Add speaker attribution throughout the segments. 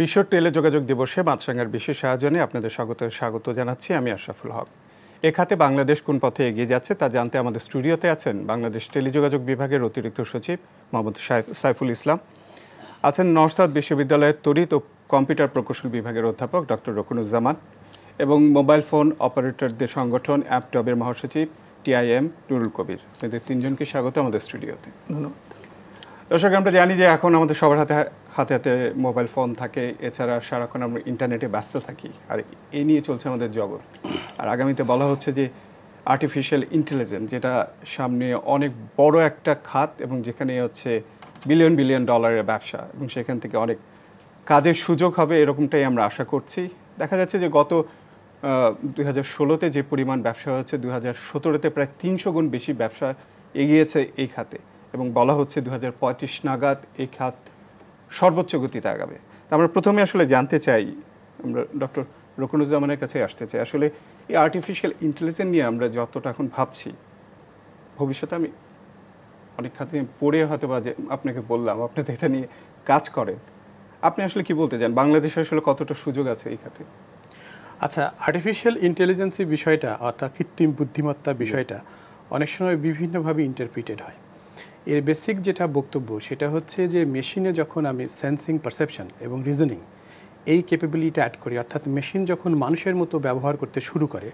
Speaker 1: বিশ্ব টেলিযোগাযোগ দিবসে মাছরাঙ্গার বিশেষ আয়োজনে আপনাদের স্বাগত স্বাগত জানাচ্ছি আমি আশরাফুল হক। এ খাতে বাংলাদেশ কোন পথে এগিয়ে যাচ্ছে তা জানতে আমাদের স্টুডিওতে আছেন বাংলাদেশ টেলিযোগাযোগ বিভাগের অতিরিক্ত সচিব মোহাম্মদ সাইফুল ইসলাম। আছেন নরসাদ বিশ্ববিদ্যালয়ের তড়িৎ ও কম্পিউটার প্রকৌশল বিভাগের অধ্যাপক ডক্টর রকুনুজ্জামান এবং মোবাইল ফোন অপারেটরদের সংগঠন অ্যাপ টবের মহাসচিব টিআইএম নুরুল কবির। আপনাদের তিনজনকে স্বাগত আমাদের স্টুডিওতে।
Speaker 2: ধন্যবাদ।
Speaker 1: দর্শক আমরা জানি যে এখন আমাদের সবার হাতে হাতে হাতে মোবাইল ফোন থাকে এছাড়া সারাক্ষণ আমরা ইন্টারনেটে ব্যস্ত থাকি আর এ নিয়ে চলছে আমাদের জগৎ। আর আগামীতে বলা হচ্ছে যে আর্টিফিশিয়াল ইন্টেলিজেন্স যেটা সামনে অনেক বড় একটা খাত এবং যেখানে হচ্ছে বিলিয়ন বিলিয়ন ডলারের ব্যবসা এবং সেখান থেকে অনেক কাজের সুযোগ হবে এরকমটাই আমরা আশা করছি। দেখা যাচ্ছে যে গত দুই হাজার ষোলোতে যে পরিমাণ ব্যবসা হয়েছে, দুই হাজার সতেরোতে প্রায় তিনশো গুণ বেশি ব্যবসা এগিয়েছে এই খাতে এবং বলা হচ্ছে দু হাজার পঁয়ত্রিশ নাগাদ এই খাত সর্বোচ্চ গতিতে আগাবে। আমরা প্রথমে আসলে জানতে চাই, আমরা ডক্টর রকুনুজ্জামানের কাছে আসতে চাই। আসলে এই আর্টিফিশিয়াল ইন্টেলিজেন্স নিয়ে আমরা যতটা এখন ভাবছি, ভবিষ্যতে আমি অনেক খাতে পড়ে হয়তো বা আপনাকে বললাম, আপনি তো এটা নিয়ে কাজ করেন। আপনি আসলে কি বলতে চান? বাংলাদেশে আসলে কতটা সুযোগ আছে এই খাতে?
Speaker 2: আচ্ছা আর্টিফিশিয়াল ইন্টেলিজেন্সের বিষয়টা অর্থাৎ কৃত্রিম বুদ্ধিমত্তা বিষয়টা অনেক সময় বিভিন্নভাবে ইন্টারপ্রিটেড হয়। এর বেসিক যেটা বক্তব্য সেটা হচ্ছে যে মেশিনে যখন আমি সেন্সিং পারসেপশন এবং রিজনিং এই ক্যাপেবিলিটি অ্যাড করি, অর্থাৎ মেশিন যখন মানুষের মতো ব্যবহার করতে শুরু করে,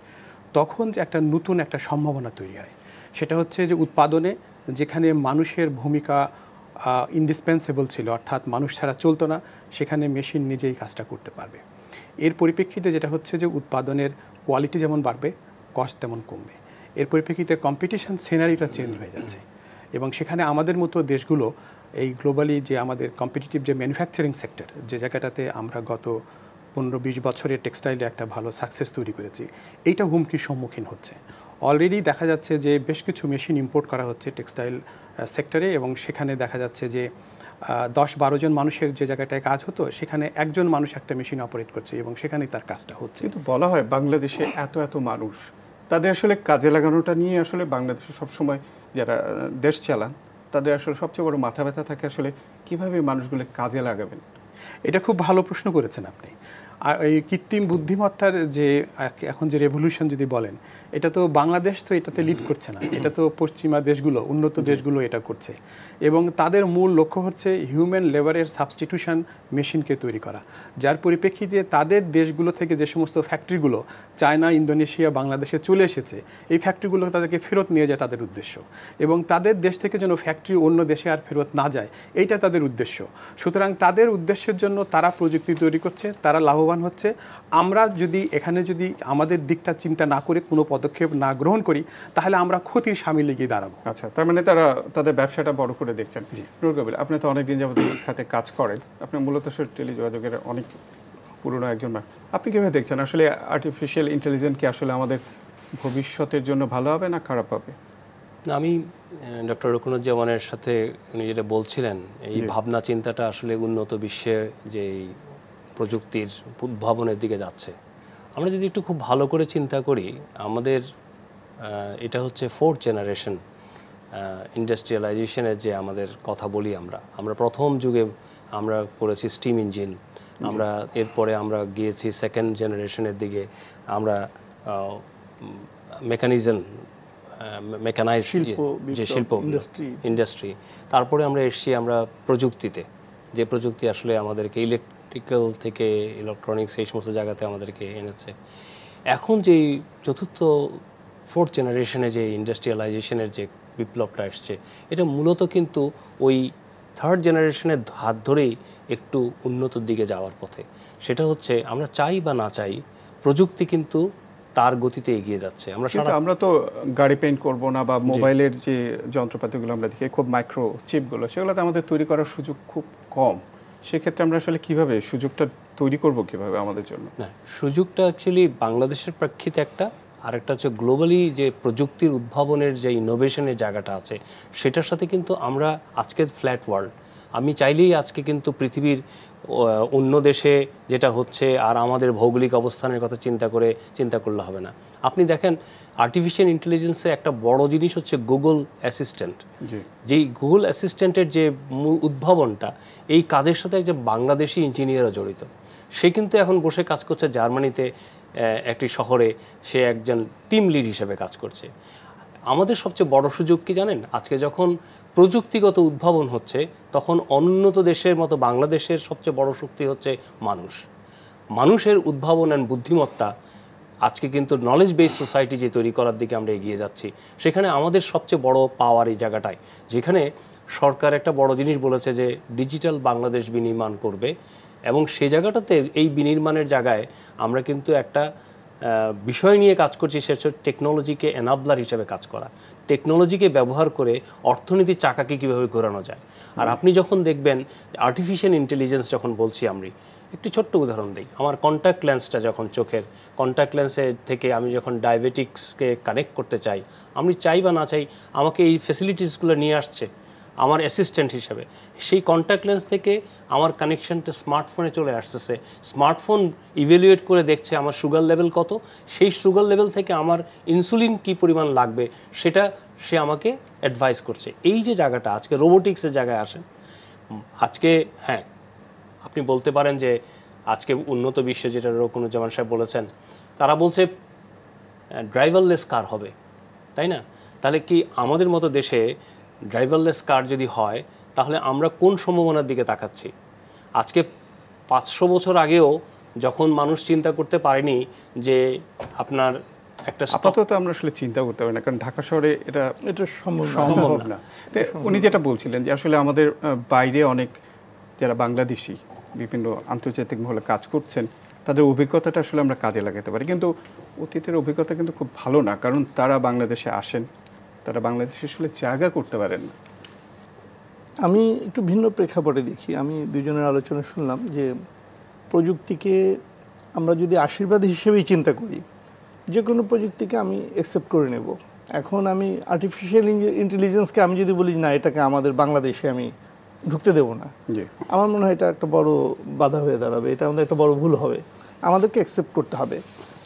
Speaker 2: তখন যে একটা নতুন একটা সম্ভাবনা তৈরি হয়। সেটা হচ্ছে যে উৎপাদনে যেখানে মানুষের ভূমিকা ইন্ডিসপেন্সেবল ছিল, অর্থাৎ মানুষ ছাড়া চলতো না, সেখানে মেশিন নিজেই কাজটা করতে পারবে। এর পরিপ্রেক্ষিতে যেটা হচ্ছে যে উৎপাদনের কোয়ালিটি যেমন বাড়বে কস্ট তেমন কমবে। এর পরিপ্রেক্ষিতে কম্পিটিশন সিনারিটা চেঞ্জ হয়ে যাচ্ছে। এবং সেখানে আমাদের মতো দেশগুলো, এই গ্লোবালি যে আমাদের কম্পিটিটিভ যে ম্যানুফ্যাকচারিং সেক্টর যে জায়গাটাতে আমরা গত পনেরো বিশ বছরের টেক্সটাইলে একটা ভালো সাকসেস তৈরি করেছি, এইটা হুমকির সম্মুখীন হচ্ছে। অলরেডি দেখা যাচ্ছে যে বেশ কিছু মেশিন ইম্পোর্ট করা হচ্ছে টেক্সটাইল সেক্টরে এবং সেখানে দেখা যাচ্ছে যে দশ বারো জন মানুষের যে জায়গাটায় কাজ হতো সেখানে একজন মানুষ একটা মেশিন অপারেট করছে এবং সেখানেই তার কাজটা হচ্ছে।
Speaker 1: কিন্তু বলা হয় বাংলাদেশে এত এত মানুষ তাদের আসলে কাজে লাগানোটা নিয়ে আসলে বাংলাদেশে সবসময় যারা দেশ চালান তাদের আসলে সবচেয়ে বড় মাথা ব্যথা থাকে আসলে কীভাবে মানুষগুলো কাজে লাগাবেন?
Speaker 2: এটা খুব ভালো প্রশ্ন করেছেন আপনি। আর এই কৃত্রিম বুদ্ধিমত্তার যে এখন যে রেভলিউশন যদি বলেন এটা তো বাংলাদেশ তো এটাতে লিড করছে না। এটা তো পশ্চিমা দেশগুলো উন্নত দেশগুলো এটা করছে। এবং তাদের মূল লক্ষ্য হচ্ছে হিউম্যান লেবারের সাবস্টিটিউশন মেশিনকে তৈরি করা। যার পরিপ্রেক্ষিতে তাদের দেশগুলো থেকে যে সমস্ত ফ্যাক্টরিগুলো চায়না ইন্দোনেশিয়া বাংলাদেশে চলে এসেছে এই ফ্যাক্টরিগুলো তাদেরকে ফেরত নিয়ে যায় তাদের উদ্দেশ্য। এবং তাদের দেশ থেকে যেন ফ্যাক্টরি অন্য দেশে আর ফেরত না যায় এইটা তাদের উদ্দেশ্য। সুতরাং তাদের উদ্দেশ্যের জন্য তারা প্রযুক্তি তৈরি করছে তারা লাভবান হচ্ছে। আমরা যদি এখানে যদি আমাদের দিকটা চিন্তা না করে কোনো পদক্ষেপ না গ্রহণ করি তাহলে আমরা ক্ষতির সামিল গিয়ে দাঁড়াবো।
Speaker 1: আচ্ছা তার মানে তারা তাদের ব্যবসাটা বড় করে দেখছেন। নুর কবির আপনি তো অনেকদিন যাবত খাতে কাজ করেন। আপনি মূলত টেলিযোগাযোগের অনেক পুরনো একজন আপনি কীভাবে দেখছেন? আসলে আর্টিফিশিয়াল ইন্টেলিজেন্স কি আসলে আমাদের ভবিষ্যতের জন্য ভালো হবে না খারাপ হবে?
Speaker 3: আমি ডক্টর রকুনুজ্জামানের সাথে উনি যেটা বলছিলেন এই ভাবনা চিন্তাটা আসলে উন্নত বিশ্বে যে প্রযুক্তির উদ্ভাবনের দিকে যাচ্ছে। আমরা যদি একটু খুব ভালো করে চিন্তা করি আমাদের এটা হচ্ছে ফোর্থ জেনারেশন ইন্ডাস্ট্রিয়ালাইজেশনের যে আমাদের কথা বলি আমরা। আমরা প্রথম যুগে আমরা করেছি স্টিম ইঞ্জিন আমরা এরপরে আমরা গিয়েছি সেকেন্ড জেনারেশনের দিকে। আমরা মেকানিজম মেকানাইজ যে শিল্প ইন্ডাস্ট্রি তারপরে আমরা এসছি আমরা প্রযুক্তিতে। যে প্রযুক্তি আসলে আমাদেরকে ইলেকট্রিক্যাল থেকে ইলেকট্রনিক্স এই সমস্ত জায়গাতে আমাদেরকে এনেছে। এখন যেই চতুর্থ ফোর্থ জেনারেশনে যে ইন্ডাস্ট্রিয়ালাইজেশনের যে বিপ্লবটা এসছে এটা মূলত কিন্তু ওই থার্ড জেনারেশনের হাত ধরেই একটু উন্নতর দিকে যাওয়ার পথে। সেটা হচ্ছে আমরা চাই বা না চাই প্রযুক্তি কিন্তু তার গতিতে এগিয়ে যাচ্ছে।
Speaker 1: আমরা আমরা তো গাড়ি পেইন্ট করব না বা মোবাইলের যে যন্ত্রপাতিগুলো আমরা দেখি খুব মাইক্রো চিপগুলো সেগুলোতে আমাদের তৈরি করার সুযোগ খুব কম। সেক্ষেত্রে আমরা আসলে কীভাবে সুযোগটা তৈরি করব কীভাবে আমাদের জন্য?
Speaker 3: না, সুযোগটা অ্যাকচুয়ালি বাংলাদেশের প্রেক্ষিতে একটা, আরেকটা হচ্ছে গ্লোবালি যে প্রযুক্তির উদ্ভাবনের যে ইনোভেশনের জায়গাটা আছে, সেটার সাথে কিন্তু আমরা আজকের ফ্ল্যাট ওয়ার্ল্ড আমি চাইলেই আজকে কিন্তু পৃথিবীর অন্য দেশে যেটা হচ্ছে আর আমাদের ভৌগোলিক অবস্থানের কথা চিন্তা করে চিন্তা করলে হবে না। আপনি দেখেন আর্টিফিশিয়াল ইন্টেলিজেন্সে একটা বড় জিনিস হচ্ছে গুগল অ্যাসিস্ট্যান্ট যেই গুগল অ্যাসিস্ট্যান্টের যে মূল উদ্ভাবনটা এই কাজের সাথে যে বাংলাদেশি ইঞ্জিনিয়ারও জড়িত সে কিন্তু এখন বসে কাজ করছে জার্মানিতে একটি শহরে সে একজন টিম লিড হিসেবে কাজ করছে। আমাদের সবচেয়ে বড় সুযোগ কি জানেন? আজকে যখন প্রযুক্তিগত উদ্ভাবন হচ্ছে, তখন অনুন্নত দেশের মতো বাংলাদেশের সবচেয়ে বড় শক্তি হচ্ছে মানুষ। মানুষের উদ্ভাবন অ্যান্ড বুদ্ধিমত্তা, আজকে কিন্তু নলেজ বেস সোসাইটি যে তৈরি করার দিকে আমরা এগিয়ে যাচ্ছি, সেখানে আমাদের সবচেয়ে বড় পাওয়ার এই জায়গাটায়, যেখানে সরকার একটা বড় জিনিস বলেছে যে ডিজিটাল বাংলাদেশ বিনির্মাণ করবে এবং সে জায়গাটাতে এই বিনির্মাণের জায়গায় আমরা কিন্তু একটা বিষয় নিয়ে কাজ করছি সে হচ্ছে টেকনোলজিকে এনাবলার হিসেবে কাজ করা। টেকনোলজিকে ব্যবহার করে অর্থনীতির চাকাকে কীভাবে ঘোরানো যায়। আর আপনি যখন দেখবেন আর্টিফিশিয়াল ইন্টেলিজেন্স যখন বলছি আমি একটি ছোট্ট উদাহরণ দিই। আমার কন্ট্যাক্ট লেন্সটা যখন চোখের কন্ট্যাক্ট লেন্সের থেকে আমি যখন ডায়াবেটিক্সকে কানেক্ট করতে চাই আমি চাই বা না চাই আমাকে এই ফেসিলিটিসগুলো নিয়ে আসছে। আমার অ্যাসিস্ট্যান্ট হিসাবে। সেই কন্ট্যাক্ট লেন্স থেকে আমার কানেকশনটা স্মার্টফোনে চলে আসতেছে। স্মার্টফোন ইভ্যালুয়েট করে দেখছে আমার সুগার লেভেল কত। সেই সুগার লেভেল থেকে আমার ইনসুলিন কি পরিমাণ লাগবে, সেটা সে আমাকে অ্যাডভাইস করছে। এই যে জায়গাটা, আজকে রোবোটিক্সের জায়গায় আসেন। আজকে হ্যাঁ আপনি বলতে পারেন যে আজকে উন্নত বিশ্ব যেটা রকুনুজ্জামান সাহেব বলেছেন, তারা বলছে ড্রাইভারলেস কার হবে। তাই না? তাহলে কি আমাদের মতো দেশে ড্রাইভারলেস কার যদি হয় তাহলে আমরা কোন সম্ভাবনার দিকে তাকাচ্ছি? আজকে পাঁচশো বছর আগেও যখন মানুষ চিন্তা করতে পারেনি যে আপনার একটা
Speaker 1: আপাতত আমরা আসলে চিন্তা করতে পারি না কারণ ঢাকা শহরে এটা
Speaker 2: এটা
Speaker 1: সম্ভব না। উনি যেটা বলছিলেন যে আসলে আমাদের বাইরে অনেক যারা বাংলাদেশি বিভিন্ন আন্তর্জাতিক মহলে কাজ করছেন তাদের অভিজ্ঞতাটা আসলে আমরা কাজে লাগাতে পারি। কিন্তু অতীতের অভিজ্ঞতা কিন্তু খুব ভালো না কারণ তারা বাংলাদেশে আসেন। তারা বাংলাদেশে আসলে জায়গা করতে পারেন না।
Speaker 4: আমি একটু ভিন্ন প্রেক্ষাপটে দেখি। আমি দুজনের আলোচনা শুনলাম যে প্রযুক্তিকে আমরা যদি আশীর্বাদ হিসেবেই চিন্তা করি যে কোনো প্রযুক্তিকে আমি অ্যাকসেপ্ট করে নেব। এখন আমি আর্টিফিশিয়াল ইন্টেলিজেন্সকে আমি যদি বলি না এটাকে আমাদের বাংলাদেশে আমি ঢুকতে দেব না। আমার মনে হয় এটা একটা বড় বাধা হয়ে দাঁড়াবে। এটা আমাদের একটা বড় ভুল হবে। আমাদেরকে অ্যাকসেপ্ট করতে হবে।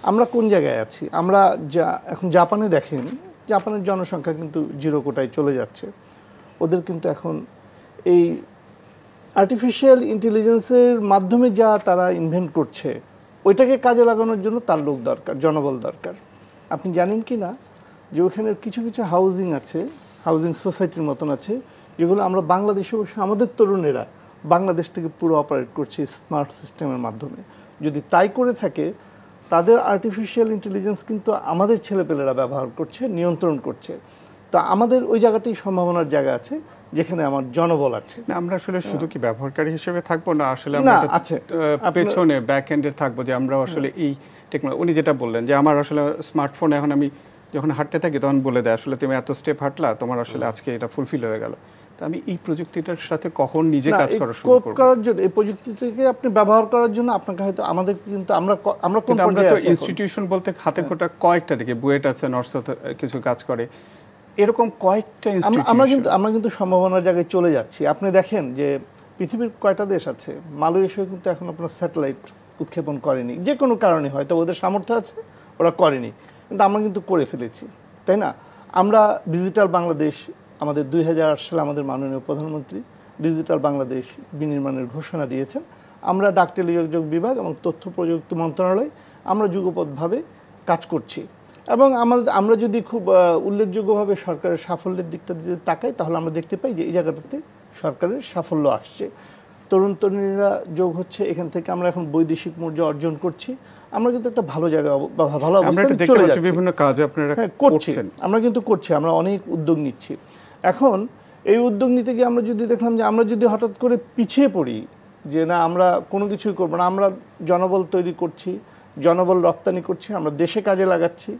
Speaker 4: আমরা কোন জায়গায় আছি? আমরা যা এখন জাপানে দেখেন জাপানের জনসংখ্যা কিন্তু জিরো কোটায় চলে যাচ্ছে। ওদের কিন্তু এখন এই আর্টিফিশিয়াল ইন্টেলিজেন্সের মাধ্যমে যা তারা ইনভেন্ট করছে, ওইটাকে কাজে লাগানোর জন্য তার লোক দরকার, জনবল দরকার। আপনি জানেন কি না যে ওখানে কিছু কিছু হাউজিং আছে হাউজিং সোসাইটির মতন আছে, যেগুলো আমরা বাংলাদেশে বসে, আমাদের তরুণেরা বাংলাদেশ থেকে পুরো অপারেট করছে স্মার্ট সিস্টেমের মাধ্যমে। যদি তাই করে থাকে তাদের আর্টিফিশিয়াল ইন্টেলিজেন্স কিন্তু আমাদের ছেলেপেলেরা ব্যবহার করছে নিয়ন্ত্রণ করছে। তো আমাদের ওই জায়গাটাই সম্ভাবনার জায়গা আছে যেখানে আমার জনবল আছে।
Speaker 1: না আমরা আসলে শুধু কি ব্যবহারকারী হিসেবে থাকব? না আসলে আমরা আছে। পেছনে ব্যাক এন্ডে থাকব যে আমরা আসলে এই টেকনোলজি উনি যেটা বললেন যে আমার আসলে স্মার্টফোন এখন আমি যখন হাঁটতে থাকি তখন বলে দেয় আসলে তুমি এত স্টেপ হাঁটলা তোমার আসলে আজকে এটা ফুলফিল হয়ে গেল। আমি এই প্রযুক্তিটার সাথে কখন নিজে কাজ করা শুরু করব?
Speaker 4: করার জন্য এই প্রযুক্তিটাকে আপনি ব্যবহার করার জন্য আপনাকে হয়তো আমাদের কিন্তু আমরা আমরা কোন
Speaker 1: ইনস্টিটিউশন বলতে হাতে খোটা কয়েকটা দেখি বুয়েট আছে নর্থ কিছু কাজ করে। এরকম কয়েকটা
Speaker 4: আমরা কিন্তু আমরা কিন্তু সম্ভাবনার জায়গায় চলে যাচ্ছি। আপনি দেখেন যে পৃথিবীর কয়টা দেশ আছে? মালয়েশিয়া কিন্তু এখন আপনার স্যাটেলাইট উৎক্ষেপণ করেনি। যে কোনো কারণে হয়তো ওদের সামর্থ্য আছে ওরা করেনি। কিন্তু আমরা কিন্তু করে ফেলেছি তাই না? আমরা ডিজিটাল বাংলাদেশ আমাদের দুই সালে আমাদের মাননীয় প্রধানমন্ত্রী ডিজিটাল বাংলাদেশ বিনির্মাণের ঘোষণা দিয়েছেন। আমরা ডাক টেলিযোগাযোগ বিভাগ এবং তথ্য প্রযুক্তি মন্ত্রণালয় আমরা যুগপথভাবে কাজ করছি। এবং আমরা আমরা যদি খুব উল্লেখযোগ্যভাবে সরকারের সাফল্যের দিকটা যদি তাকাই তাহলে আমরা দেখতে পাই যে এই জায়গাটাতে সরকারের সাফল্য আসছে। তরুণ তরুণীরা যোগ হচ্ছে এখান থেকে আমরা এখন বৈদেশিক মূর্য অর্জন করছি। আমরা কিন্তু একটা ভালো জায়গা ভালো অবস্থায় চলে যাচ্ছি।
Speaker 1: বিভিন্ন কাজ আপনারা
Speaker 4: হ্যাঁ করছি। আমরা কিন্তু করছি আমরা অনেক উদ্যোগ নিচ্ছি। এখন এই উদ্যোগ নিতে গিয়ে আমরা যদি দেখলাম যে আমরা যদি হঠাৎ করে পিছিয়ে পড়ি, যে না আমরা কোনো কিছুই করব না, আমরা জনবল তৈরি করছি, জনবল রপ্তানি করছি, আমরা দেশে কাজে লাগাচ্ছি,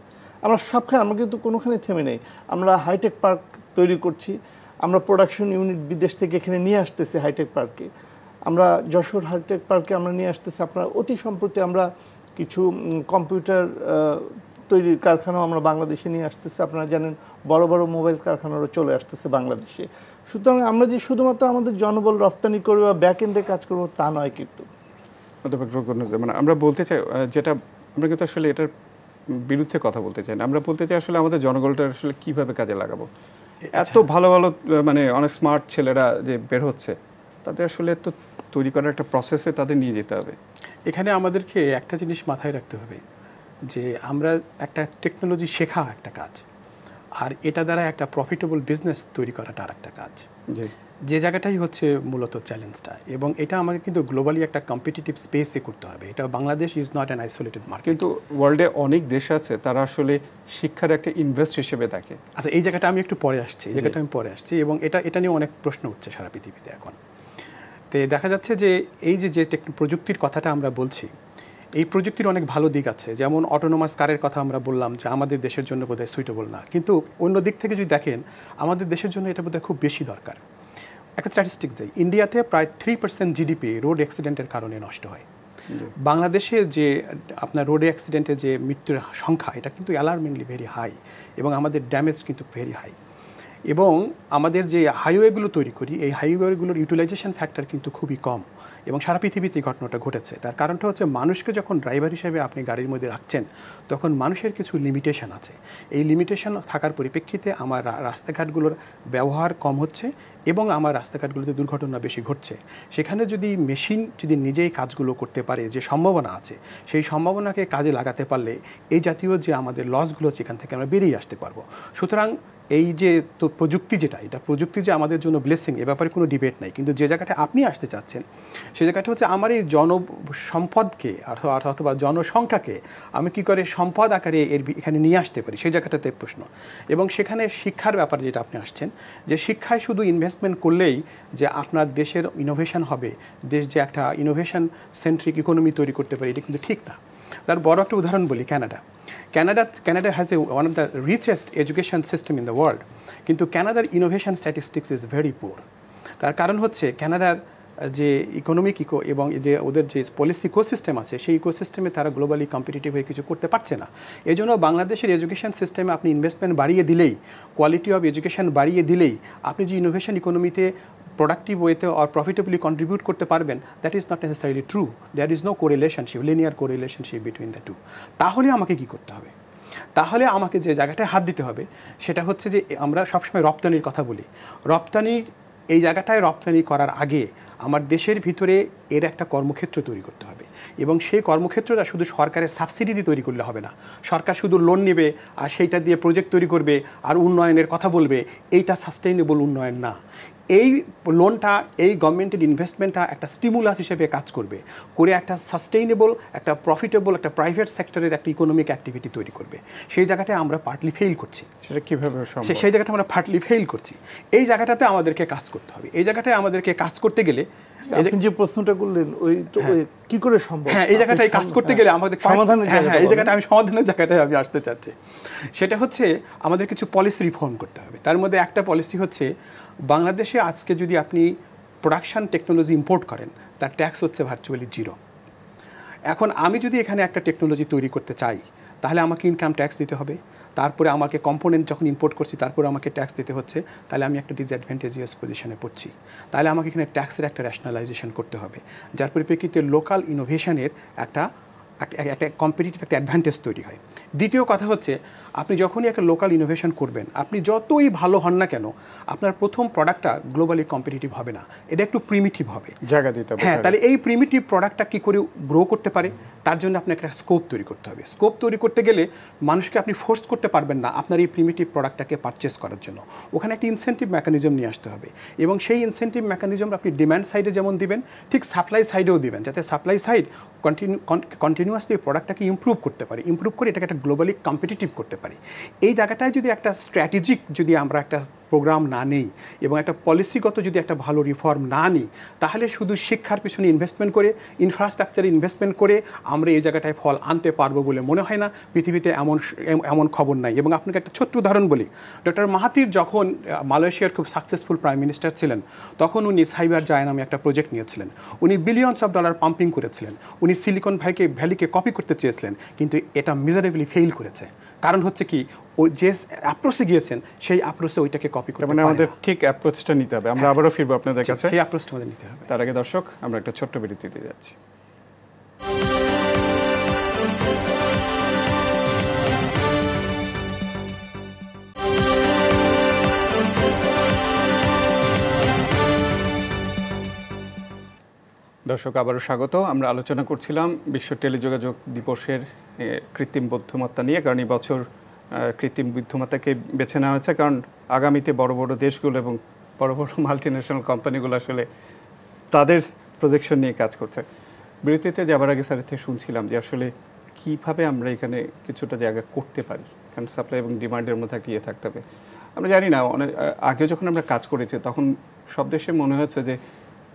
Speaker 4: আমরা সবখানে, আমরা কিন্তু কোনোখানে থেমে নেই। আমরা হাইটেক পার্ক তৈরি করছি, আমরা প্রোডাকশন ইউনিট বিদেশ থেকে এখানে নিয়ে আসতেছি হাইটেক পার্কে আমরা যশোর হাইটেক পার্কে আমরা নিয়ে আসতেছি, আপনার অতি সম্প্রতি আমরা কিছু কম্পিউটার তৈরির কারখানাও আমরা বাংলাদেশে নিয়ে আসতেছি। আপনারা জানেন বড় বড় মোবাইল কারখানারও চলে আসতেছে বাংলাদেশে। সুতরাং আমরা যে শুধুমাত্র আমাদের জনবল রপ্তানি করব বা ব্যাক এন্ডে কাজ করব তা নয় কিন্তু।
Speaker 1: মানে আমরা বলতে চাই যেটা আমরা কিন্তু আসলে এটার বিরুদ্ধে কথা বলতে চাই না। আমরা বলতে চাই আসলে আমাদের জনগণটা আসলে কীভাবে কাজে লাগাবো? এত ভালো ভালো মানে অনেক স্মার্ট ছেলেরা যে বের হচ্ছে তাদের আসলে তো তৈরি করার একটা প্রসেসে তাদের নিয়ে যেতে হবে।
Speaker 2: এখানে আমাদেরকে একটা জিনিস মাথায় রাখতে হবে। যে আমরা একটা টেকনোলজি শেখা একটা কাজ আর এটা দ্বারা একটা প্রফিটেবল বিজনেস তৈরি করাটা আর একটা কাজ। যে জায়গাটাই হচ্ছে মূলত চ্যালেঞ্জটা এবং এটা আমাকে কিন্তু গ্লোবালি একটা কম্পিটিটিভ স্পেসে করতে হবে। এটা Bangladesh is not an isolated market
Speaker 1: কিন্তু ওয়ার্ল্ডে অনেক দেশ আছে তারা আসলে শিক্ষার একটা ইনভেস্ট হিসেবে দেখে।
Speaker 2: আচ্ছা এই জায়গাটা আমি একটু পরে আসছি এই জায়গাটা আমি পরে আসছি এবং এটা এটা নিয়ে অনেক প্রশ্ন উঠছে সারা পৃথিবীতে এখন। তো দেখা যাচ্ছে যে এই যে যে প্রযুক্তির কথাটা আমরা বলছি এই প্রযুক্তির অনেক ভালো দিক আছে। যেমন অটোনোমাস কারের কথা আমরা বললাম যে আমাদের দেশের জন্য বোধহয় সুইটেবল না। কিন্তু অন্য দিক থেকে যদি দেখেন আমাদের দেশের জন্য এটা বোধহয় খুব বেশি দরকার। একটা স্ট্যাটিস্টিক দেয় ইন্ডিয়াতে প্রায় থ্রি পার্সেন্ট জিডিপি রোড অ্যাক্সিডেন্টের কারণে নষ্ট হয়। বাংলাদেশে যে আপনার রোড অ্যাক্সিডেন্টের যে মৃত্যুর সংখ্যা এটা কিন্তু অ্যালার্মিংলি ভেরি হাই এবং আমাদের ড্যামেজ কিন্তু ভেরি হাই এবং আমাদের যে হাইওয়েগুলো তৈরি করি এই হাইওয়েগুলোর ইউটিলাইজেশন ফ্যাক্টর কিন্তু খুবই কম। এবং সারা পৃথিবীতে ঘটনাটা ঘটেছে। তার কারণটা হচ্ছে মানুষকে যখন ড্রাইভার হিসেবে আপনি গাড়ির মধ্যে রাখছেন, তখন মানুষের কিছু লিমিটেশন আছে। এই লিমিটেশন থাকার পরিপ্রেক্ষিতে আমার রাস্তাঘাটগুলোর ব্যবহার কম হচ্ছে এবং আমার রাস্তাঘাটগুলোতে দুর্ঘটনা বেশি ঘটছে। সেখানে যদি মেশিন যদি নিজেই কাজগুলো করতে পারে, যে সম্ভাবনা আছে, সেই সম্ভাবনাকে কাজে লাগাতে পারলে এই জাতীয় যে আমাদের লসগুলো সেখান থেকে আমরা বেরিয়ে আসতে পারব। সুতরাং এই যে তো প্রযুক্তি যেটা, এটা প্রযুক্তি যে আমাদের জন্য ব্লেসিং এ ব্যাপারে কোনো ডিবেট নাই। কিন্তু যে জায়গাটা আপনি আসতে চাচ্ছেন সেই জায়গাটা হচ্ছে আমার এই জন সম্পদকে অথবা অথবা জনসংখ্যাকে আমি কি করে সম্পদ আকারে এর এখানে নিয়ে আসতে পারি, সেই জায়গাটাতে প্রশ্ন। এবং সেখানে শিক্ষার ব্যাপারে যেটা আপনি আসছেন, যে শিক্ষায় শুধু ইনভেস্টমেন্ট করলেই যে আপনার দেশের ইনোভেশন হবে, দেশ যে একটা ইনোভেশন সেন্ট্রিক ইকোনমি তৈরি করতে পারে, এটা কিন্তু ঠিক না। তার বড় একটা উদাহরণ বলি Canada Canada Canada has a one of the richest education system in the world কিন্তু ক্যানাডার innovation statistics is very poor তার কারণ হচ্ছে ক্যানাডার যে ইকোনমিক ইকো এবং যে ওদের যে পলিসি ইকোসিস্টেম আছে, সেই ইকোসিস্টেমে তারা গ্লোবালি কম্পিটিটিভ হয়ে কিছু করতে পারছে না। এই জন্য বাংলাদেশের এডুকেশন সিস্টেমে আপনি ইনভেস্টমেন্ট বাড়িয়ে দিলেই কোয়ালিটি অফ এডুকেশন বাড়িয়ে দিলেই, আপনি যে ইনোভেশন ইকোনমিতে প্রোডাক্টিভ ওয়েতে অর প্রফিটেবলি কন্ট্রিবিউট করতে পারবেন that is not necessarily true there is no correlationship linear correlationship between the two তাহলে আমাকে কি করতে হবে? তাহলে আমাকে যে জায়গাটায় হাত দিতে হবে, সেটা হচ্ছে যে আমরা সবসময় রপ্তানির কথা বলি। রপ্তানির এই জায়গাটায় রপ্তানি করার আগে আমার দেশের ভিতরে এর একটা কর্মক্ষেত্র তৈরি করতে হবে। এবং সেই কর্মক্ষেত্রটা শুধু সরকারের সাবসিডি দিয়ে তৈরি করলে হবে না। সরকার শুধু লোন নেবে আর সেইটা দিয়ে প্রজেক্ট তৈরি করবে আর উন্নয়নের কথা বলবে, এইটা সাস্টেইনেবল উন্নয়ন না। এই লোনটা এই গভর্নমেন্টের ইনভেস্টমেন্টটা একটা স্টিমুলাস হিসেবে কাজ করবে। করে একটা সাস্টেইনেবল একটা প্রফিটেবল একটা প্রাইভেট সেক্টরের একটা ইকোনমিক অ্যাক্টিভিটি তৈরি করবে। সেই জায়গাটায় আমরা পার্টলি ফেল করছি।
Speaker 1: সেটা কীভাবে
Speaker 2: সেই জায়গাটা আমরা ফাটলি ফেল করছি। এই জায়গাটাতে আমাদেরকে কাজ করতে হবে। এই জায়গাটায় আমাদেরকে কাজ করতে গেলে যে-
Speaker 4: আপনি যে প্রশ্নটা করলেন ওই কি করে সম্ভব?
Speaker 2: হ্যাঁ এই জায়গাটায় কাজ করতে গেলে আমাদের
Speaker 4: সমাধানের
Speaker 2: হ্যাঁ, হ্যাঁ, এই
Speaker 4: জায়গাটা
Speaker 2: আমি সমাধানের জায়গাটায় আমি আসতে চাচ্ছি। সেটা হচ্ছে আমাদের কিছু পলিসি রিফর্ম করতে হবে। তার মধ্যে একটা পলিসি হচ্ছে বাংলাদেশে আজকে যদি আপনি প্রোডাকশন টেকনোলজি ইম্পোর্ট করেন, তার ট্যাক্স হচ্ছে ভার্চুয়ালি জিরো এখন আমি যদি এখানে একটা টেকনোলজি তৈরি করতে চাই, তাহলে আমাকে ইনকাম ট্যাক্স দিতে হবে। তারপরে আমাকে কম্পোনেন্ট যখন ইম্পোর্ট করছি, তারপরে আমাকে ট্যাক্স দিতে হচ্ছে। তাহলে আমি একটা ডিসঅ্যাডভান্টেজিয়াস পজিশনে পড়ছি। তাহলে আমাকে এখানে ট্যাক্সের একটা র্যাশনালাইজেশন করতে হবে। যার পরিপ্রেক্ষিতে লোকাল ইনোভেশনের একটা একটা- কম্পিটিটিভ একটা অ্যাডভান্টেজ তৈরি হয়। দ্বিতীয় কথা হচ্ছে আপনি যখনই একটা লোকাল ইনোভেশন করবেন আপনি যতই ভালো হন না কেন আপনার প্রথম প্রোডাক্টটা গ্লোবালি কম্পিটিটিভ হবে না। এটা একটু প্রিমিটিভ হবে।
Speaker 1: জায়গা দিতে হবে
Speaker 2: হ্যাঁ তাহলে এই প্রিমিটিভ প্রোডাক্টটা কি করে গ্রো করতে পারে? তার জন্য আপনাকে একটা স্কোপ তৈরি করতে হবে। স্কোপ তৈরি করতে গেলে মানুষকে আপনি ফোর্স করতে পারবেন না আপনার এই প্রিমিটিভ প্রোডাক্টটাকে পারচেস করার জন্য। ওখানে একটা ইনসেন্টিভ মেকানিজম নিয়ে আসতে হবে এবং সেই ইনসেন্টিভ মেকানিজম আপনি ডিম্যান্ড সাইডে যেমন দিবেন ঠিক সাপ্লাই সাইডেও দিবেন যাতে সাপ্লাই সাইড কন্টিনিউ কন্টিনিউয়াসলি প্রোডাক্টটাকে ইম্প্রুভ করতে পারি ইম্প্রুভ করে এটাকে একটা গ্লোবালি কম্পিটিটিভ করতে পারি। এই জায়গাটায় যদি একটা স্ট্র্যাটেজিক যদি আমরা একটা প্রোগ্রাম না নেই এবং একটা পলিসিগত যদি একটা ভালো রিফর্ম না নিই, তাহলে শুধু শিক্ষার পিছনে ইনভেস্টমেন্ট করে ইনফ্রাস্ট্রাকচারে ইনভেস্টমেন্ট করে আমরা এই জায়গাটায় ফল আনতে পারব বলে মনে হয় না। পৃথিবীতে এমন এমন খবর নাই। এবং আপনাকে একটা ছোট্ট উদাহরণ বলি। ডক্টর মাহাতির যখন মালয়েশিয়ার খুব সাকসেসফুল প্রাইম মিনিস্টার ছিলেন, তখন উনি সাইবার জায় নামে একটা প্রজেক্ট নিয়েছিলেন। উনি বিলিয়নস অফ ডলার পাম্পিং করেছিলেন। উনি সিলিকন ভাইকে ভ্যালিকে কপি করতে চেয়েছিলেন, কিন্তু এটা মিজারেবলি ফেইল করেছে। কারণ হচ্ছে কি ওই যে অ্যাপ্রোচে গিয়েছেন সেই অ্যাপ্রোচে ওইটাকে কপি করতে
Speaker 1: মানে আমাদের। ঠিক অ্যাপ্রোচটা নিতে হবে। আমরা আবারও ফিরবো আপনাদের কাছে।
Speaker 2: সেই অ্যাপ্রোচটা আমাদের নিতে হবে।
Speaker 1: তার আগে দর্শক আমরা একটা ছোট্ট বিরতি দিয়ে যাচ্ছি। দর্শক, আবারও স্বাগত। আমরা আলোচনা করছিলাম বিশ্ব টেলিযোগাযোগ দিবসের কৃত্রিম বুদ্ধিমত্তা নিয়ে, কারণ এই বছর কৃত্রিম বুদ্ধিমত্তাকে বেছে নেওয়া হয়েছে। কারণ আগামীতে বড় বড় দেশগুলো এবং বড় বড় মাল্টি ন্যাশনাল কোম্পানিগুলো আসলে তাদের প্রজেকশন নিয়ে কাজ করছে। বিরতিতে যাবার আগে স্যারের থেকে শুনছিলাম যে আসলে কীভাবে আমরা এখানে কিছুটা জায়গা করতে পারি, কারণ সাপ্লাই এবং ডিমান্ডের মধ্যে একটা ইয়ে থাকতে হবে। আমরা জানি না, অনেক আগে যখন আমরা কাজ করেছি, তখন সব দেশে মনে হয়েছে যে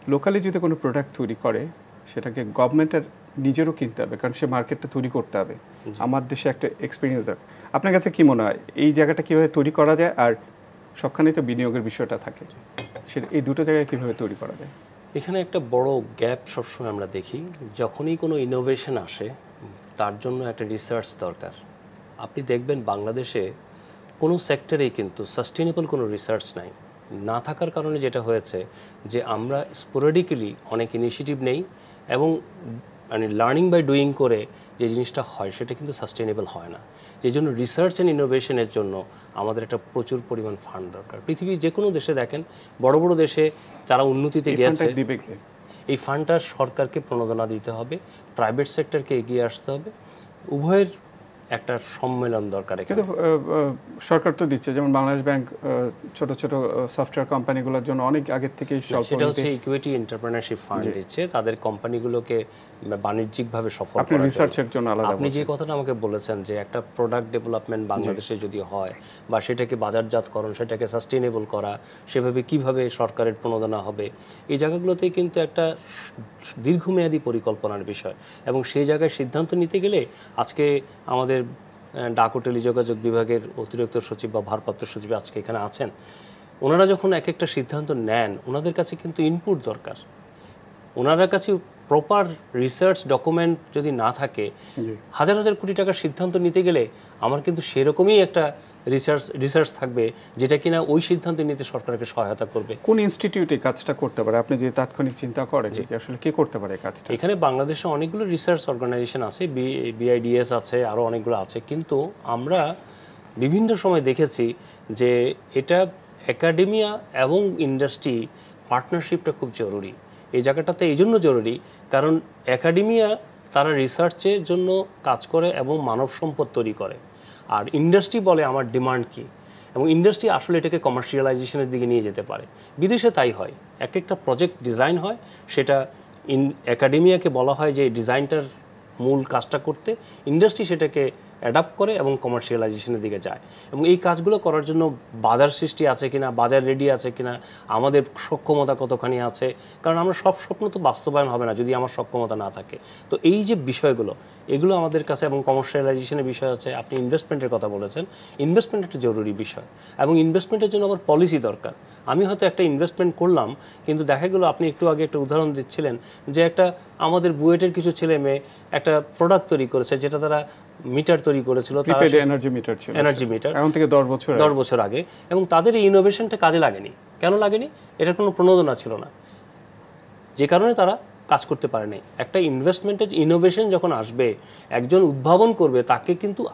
Speaker 1: লোকালি যদি কোনো প্রোডাক্ট তৈরি করে সেটাকে গভর্নমেন্টের নিজেরও কিনতে হবে কারণ সে মার্কেটটা তৈরি করতে হবে। আমার দেশে একটা এক্সপিরিয়েন্স দরকার আপনার কাছে কি মনে হয়? এই জায়গাটা কীভাবে তৈরি করা যায়? আর সবখানেই তো বিনিয়োগের বিষয়টা থাকে। সেটা এই দুটো জায়গায় কীভাবে তৈরি করা যায়?
Speaker 3: এখানে একটা বড় গ্যাপ সবসময় আমরা দেখি। যখনই কোনো ইনোভেশন আসে তার জন্য একটা রিসার্চ দরকার। আপনি দেখবেন বাংলাদেশে কোনো সেক্টরেই কিন্তু সাস্টেনেবল কোনো রিসার্চ নাই। না থাকার কারণে যেটা হয়েছে যে আমরা স্পোরেডিক্যালি অনেক ইনিশিয়েটিভ নেই এবং মানে লার্নিং বাই ডুইং করে যে জিনিসটা হয় সেটা কিন্তু সাস্টেনেবল হয় না। যে জন্য রিসার্চ অ্যান্ড ইনোভেশনের জন্য আমাদের একটা প্রচুর পরিমাণ ফান্ড দরকার। পৃথিবীর যে কোনো দেশে দেখেন বড় বড় দেশে যারা উন্নতিতে গিয়েছে? এই ফান্ডটা সরকারকে প্রণোদনা দিতে হবে প্রাইভেট সেক্টরকে এগিয়ে আসতে হবে। উভয়ের একটা সম্মেলন দরকার
Speaker 1: কিন্তু সরকার তো দিচ্ছে যেমন বাংলাদেশ ব্যাংক ছোট ছোট সফটওয়্যার কোম্পানিগুলোর জন্য অনেক আগের থেকে
Speaker 3: সেটা হচ্ছে ইকুইটি এন্টারপ্রেনারশিপ ফান্ড দিচ্ছে তাদের কোম্পানিগুলোকে বাণিজ্যিকভাবে সফল
Speaker 1: আপনি রিসার্চের জন্য। আলাদা
Speaker 3: আপনি যে কথাটা আমাকে বলেছেন যে একটা প্রোডাক্ট ডেভেলপমেন্ট বাংলাদেশে যদি হয় বা সেটাকে বাজারজাতকরণ সেটাকে সাস্টেনেবল করা সেভাবে কীভাবে সরকারের প্রণোদনা হবে এই জায়গাগুলোতে কিন্তু একটা দীর্ঘমেয়াদী পরিকল্পনার বিষয়। এবং সেই জায়গায় সিদ্ধান্ত নিতে গেলে আজকে আমাদের ডাক ও টেলিযোগাযোগ বিভাগের অতিরিক্ত সচিব বা ভারপ্রাপ্ত সচিব আজকে এখানে আছেন। ওনারা যখন এক একটা সিদ্ধান্ত নেন, ওনাদের কাছে কিন্তু ইনপুট দরকার। ওনারা কাছে প্রপার রিসার্চ ডকুমেন্ট যদি না থাকে হাজার হাজার কোটি টাকার সিদ্ধান্ত নিতে গেলে আমার কিন্তু সেরকমই একটা রিসার্চ রিসার্চ থাকবে যেটা কিনা ওই সিদ্ধান্ত নিতে সরকারকে সহায়তা করবে।
Speaker 1: কোন ইনস্টিটিউটে কাজটা করতে পারে? আপনি যে তাৎক্ষণিক চিন্তা করেন যে আসলে কে করতে পারে কাজটা?
Speaker 3: এখানে বাংলাদেশে অনেকগুলো রিসার্চ অর্গানাইজেশন আছে বিআইডিএস আছে আরও অনেকগুলো আছে। কিন্তু আমরা বিভিন্ন সময় দেখেছি যে এটা একাডেমিয়া এবং ইন্ডাস্ট্রি পার্টনারশিপটা খুব জরুরি। এই জায়গাটাতে এই জন্য জরুরি, কারণ একাডেমিয়া তারা রিসার্চের জন্য কাজ করে এবং মানব সম্পদ তৈরি করে। আর ইন্ডাস্ট্রি বলে আমার ডিমান্ড কী? এবং ইন্ডাস্ট্রি আসলে এটাকে কমার্শিয়ালাইজেশনের দিকে নিয়ে যেতে পারে। বিদেশে তাই হয়। এক একটা প্রজেক্ট ডিজাইন হয়, সেটা ইন একাডেমিয়াকে বলা হয় যে ডিজাইনটার মূল কাজটা করতে। ইন্ডাস্ট্রি সেটাকে অ্যাডাপ্ট করে এবং কমার্শিয়ালাইজেশনের দিকে যায়। এবং এই কাজগুলো করার জন্য বাজার সৃষ্টি আছে কিনা, বাজার রেডি আছে কিনা, আমাদের সক্ষমতা কতখানি আছে, কারণ আমরা সব স্বপ্ন তো বাস্তবায়ন হবে না যদি আমার সক্ষমতা না থাকে। তো এই যে বিষয়গুলো, এগুলো আমাদের কাছে এবং কমার্শিয়ালাইজেশনের বিষয় আছে, আপনি ইনভেস্টমেন্টের কথা বলেছেন ইনভেস্টমেন্ট একটা জরুরি বিষয়। এবং ইনভেস্টমেন্টের জন্য আবার পলিসি দরকার। আমি হয়তো একটা ইনভেস্টমেন্ট করলাম, কিন্তু দেখা গেলো আপনি একটু আগে একটা উদাহরণ দিচ্ছিলেন যে একটা আমাদের বুয়েটের কিছু ছেলে মেয়ে একটা প্রোডাক্ট তৈরি করেছে, যেটা তারা মিটার তৈরি করেছিল
Speaker 1: প্রিপেড এনার্জি মিটার ছিল
Speaker 3: এনার্জি মিটার
Speaker 1: এখন থেকে দশ বছর আগে।
Speaker 3: দশ বছর আগে। এবং তাদের এই ইনোভেশনটা কাজে লাগেনি। কেন লাগেনি? এটার কোনো প্রণোদনা ছিল না। যে কারণে তারা কাজ করতে পারে নাই একটা ইনভেস্টমেন্টের ইনোভেশন যখন আসবে একজন উদ্ভাবন করবে তাকে কিন্তু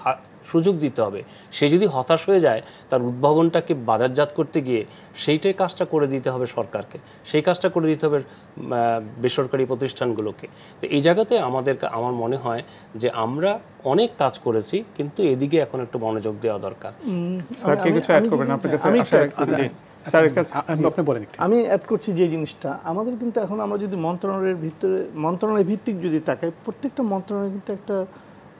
Speaker 3: সুযোগ দিতে হবে। সে যদি হতাশ হয়ে যায় তার উদ্ভাবনটাকে বাজারজাত করতে গিয়ে সেইটাই কাজটা করে দিতে হবে সরকারকে। সেই কাজটা করে দিতে হবে বেসরকারি প্রতিষ্ঠানগুলোকে। তো এই জায়গাতে আমাদের আমার মনে হয় যে আমরা অনেক কাজ করেছি কিন্তু এদিকে এখন একটু মনোযোগ দেওয়া দরকার।
Speaker 4: আমি অ্যাড করছি যে জিনিসটা আমাদের কিন্তু এখন আমরা যদি মন্ত্রণালয়ের ভিতরে মন্ত্রণালয় ভিত্তিক যদি তাকাই প্রত্যেকটা মন্ত্রণালয় কিন্তু একটা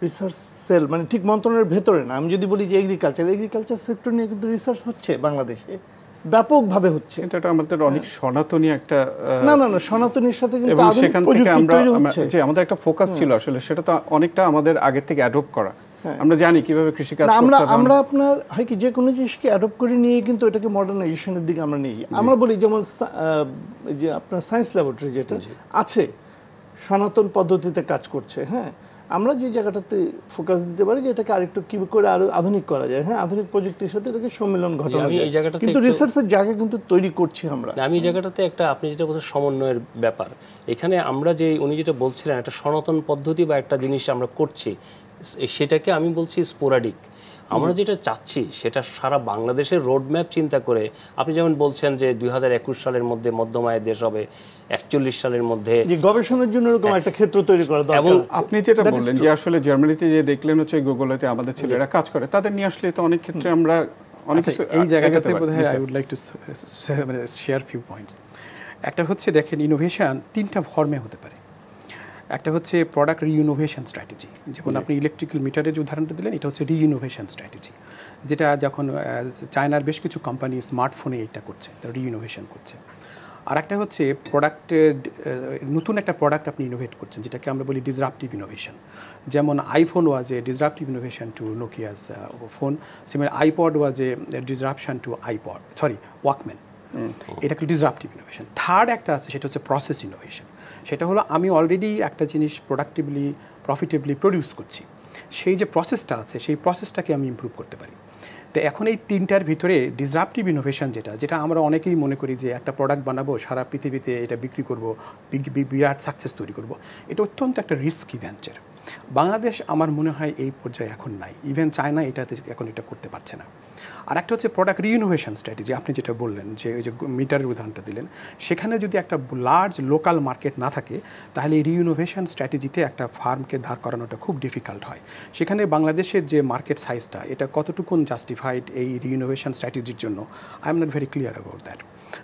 Speaker 4: রিসার্চ সেল মানে ঠিক মন্ত্রণালয়ের ভেতরে না। আমি যদি বলি যে এগ্রিকালচার এগ্রিকালচার সেক্টর নিয়ে কিন্তু রিসার্চ হচ্ছে বাংলাদেশে। ব্যাপকভাবে হচ্ছে।
Speaker 1: এটা আমাদের অনেক সনাতনী একটা
Speaker 4: না না না সনাতনীর সাথে কিন্তু
Speaker 1: সেখান থেকে আমরা যে আমাদের একটা ফোকাস ছিল আসলে সেটা তো অনেকটা আমাদের আগের থেকে অ্যাডপ্ট করা। আমরা জানি কীভাবে কৃষি
Speaker 4: কাজ আমরা আমরা আপনার হয় কি যে কোনো জিনিসকে অ্যাডপ্ট করে নিয়ে কিন্তু এটাকে মডার্নাইজেশনের দিকে আমরা নিই। আমরা বলি যেমন যে আপনার সায়েন্স ল্যাবরেটরি যেটা আছে সনাতন পদ্ধতিতে কাজ করছে হ্যাঁ। আমরা যে জায়গাটাতে ফোকাস দিতে পারি যে এটাকে আরেকটু কি করে আরও আধুনিক করা যায় হ্যাঁ? আধুনিক প্রযুক্তির সাথে এটাকে সম্মেলন ঘটানো
Speaker 3: এই জায়গাটা
Speaker 4: কিন্তু রিসার্চের জায়গা কিন্তু তৈরি করছি আমরা।
Speaker 3: আমি এই জায়গাটাতে একটা আপনি যেটা বলছেন সমন্বয়ের ব্যাপার। এখানে আমরা যে উনি যেটা বলছিলেন একটা সনাতন পদ্ধতি বা একটা জিনিস আমরা করছি সেটাকে আমি বলছি স্পোরাডিক আমরা যেটা চাচ্ছি সেটা সারা বাংলাদেশের রোডম্যাপ চিন্তা করে আপনি যেমন বলছেন যে দুই হাজার একুশ সালের মধ্যে মধ্যম আয়ের দেশ হবে একচল্লিশ সালের মধ্যে
Speaker 4: গবেষণার জন্য এরকম একটা ক্ষেত্র তৈরি করা
Speaker 3: এবং
Speaker 1: আপনি যেটা বললেন যে আসলে জার্মানিতে যে দেখলেন হচ্ছে গুগলেতে আমাদের ছেলেরা কাজ করে তাদের নিয়ে আসলে তো অনেক ক্ষেত্রে আমরা অনেক
Speaker 2: আচ্ছা, এই জায়গাটাতে হয় আই উড লাইক টু মানে শেয়ার ফিউ পয়েন্টস একটা হচ্ছে দেখেন ইনোভেশন তিনটা ফর্মে হতে পারে। একটা হচ্ছে প্রোডাক্ট রিইনোভেশন স্ট্র্যাটেজি যেমন আপনি ইলেকট্রিক্যাল মিটারের যে উদাহরণটা দিলেন এটা হচ্ছে রিইনোভেশন স্ট্র্যাটেজি যেটা যখন চায়নার বেশ কিছু কোম্পানি স্মার্টফোনে এটা করছে তারা রিইনোভেশন করছে। আর একটা হচ্ছে প্রোডাক্টের নতুন একটা প্রোডাক্ট আপনি ইনোভেট করছেন যেটাকে আমরা বলি ডিসরাপটিভ ইনোভেশন যেমন iPhone was a disruptive innovation to Nokia's phone similar iPod was a disruption to iPod sorry Walkman এটাকে ডিসরাপটিভ ইনোভেশন থার্ড একটা আছে সেটা হচ্ছে প্রসেস ইনোভেশন সেটা হলো আমি অলরেডি একটা জিনিস প্রোডাক্টিভলি প্রফিটেবলি প্রডিউস করছি। সেই যে প্রসেসটা আছে, সেই প্রসেসটাকে আমি ইমপ্রুভ করতে পারি। তো এখন এই তিনটার ভিতরে ডিসরাপটিভ ইনোভেশন যেটা যেটা আমরা অনেকেই মনে করি যে একটা প্রোডাক্ট বানাবো, সারা পৃথিবীতে এটা বিক্রি করব বিরাট সাকসেস তৈরি করব। এটা অত্যন্ত একটা রিস্কি ভেঞ্চার বাংলাদেশ আমার মনে হয় এই পর্যায়ে এখন নাই। ইভেন চায়না এটাতে এখন এটা করতে পারছে না। আর একটা হচ্ছে প্রোডাক্ট রিইনোভেশন স্ট্র্যাটেজি আপনি যেটা বললেন যে ওই যে মিটারের উদাহরণটা দিলেন, সেখানে যদি একটা লার্জ লোকাল মার্কেট না থাকে, তাহলে রিইনোভেশন স্ট্র্যাটেজিতে একটা ফার্মকে ধার করানোটা খুব ডিফিকাল্ট হয়। সেখানে বাংলাদেশের যে মার্কেট সাইজটা এটা কতটুকুন জাস্টিফাইড এই রিইনোভেশন স্ট্র্যাটেজির জন্য? I am not very clear about that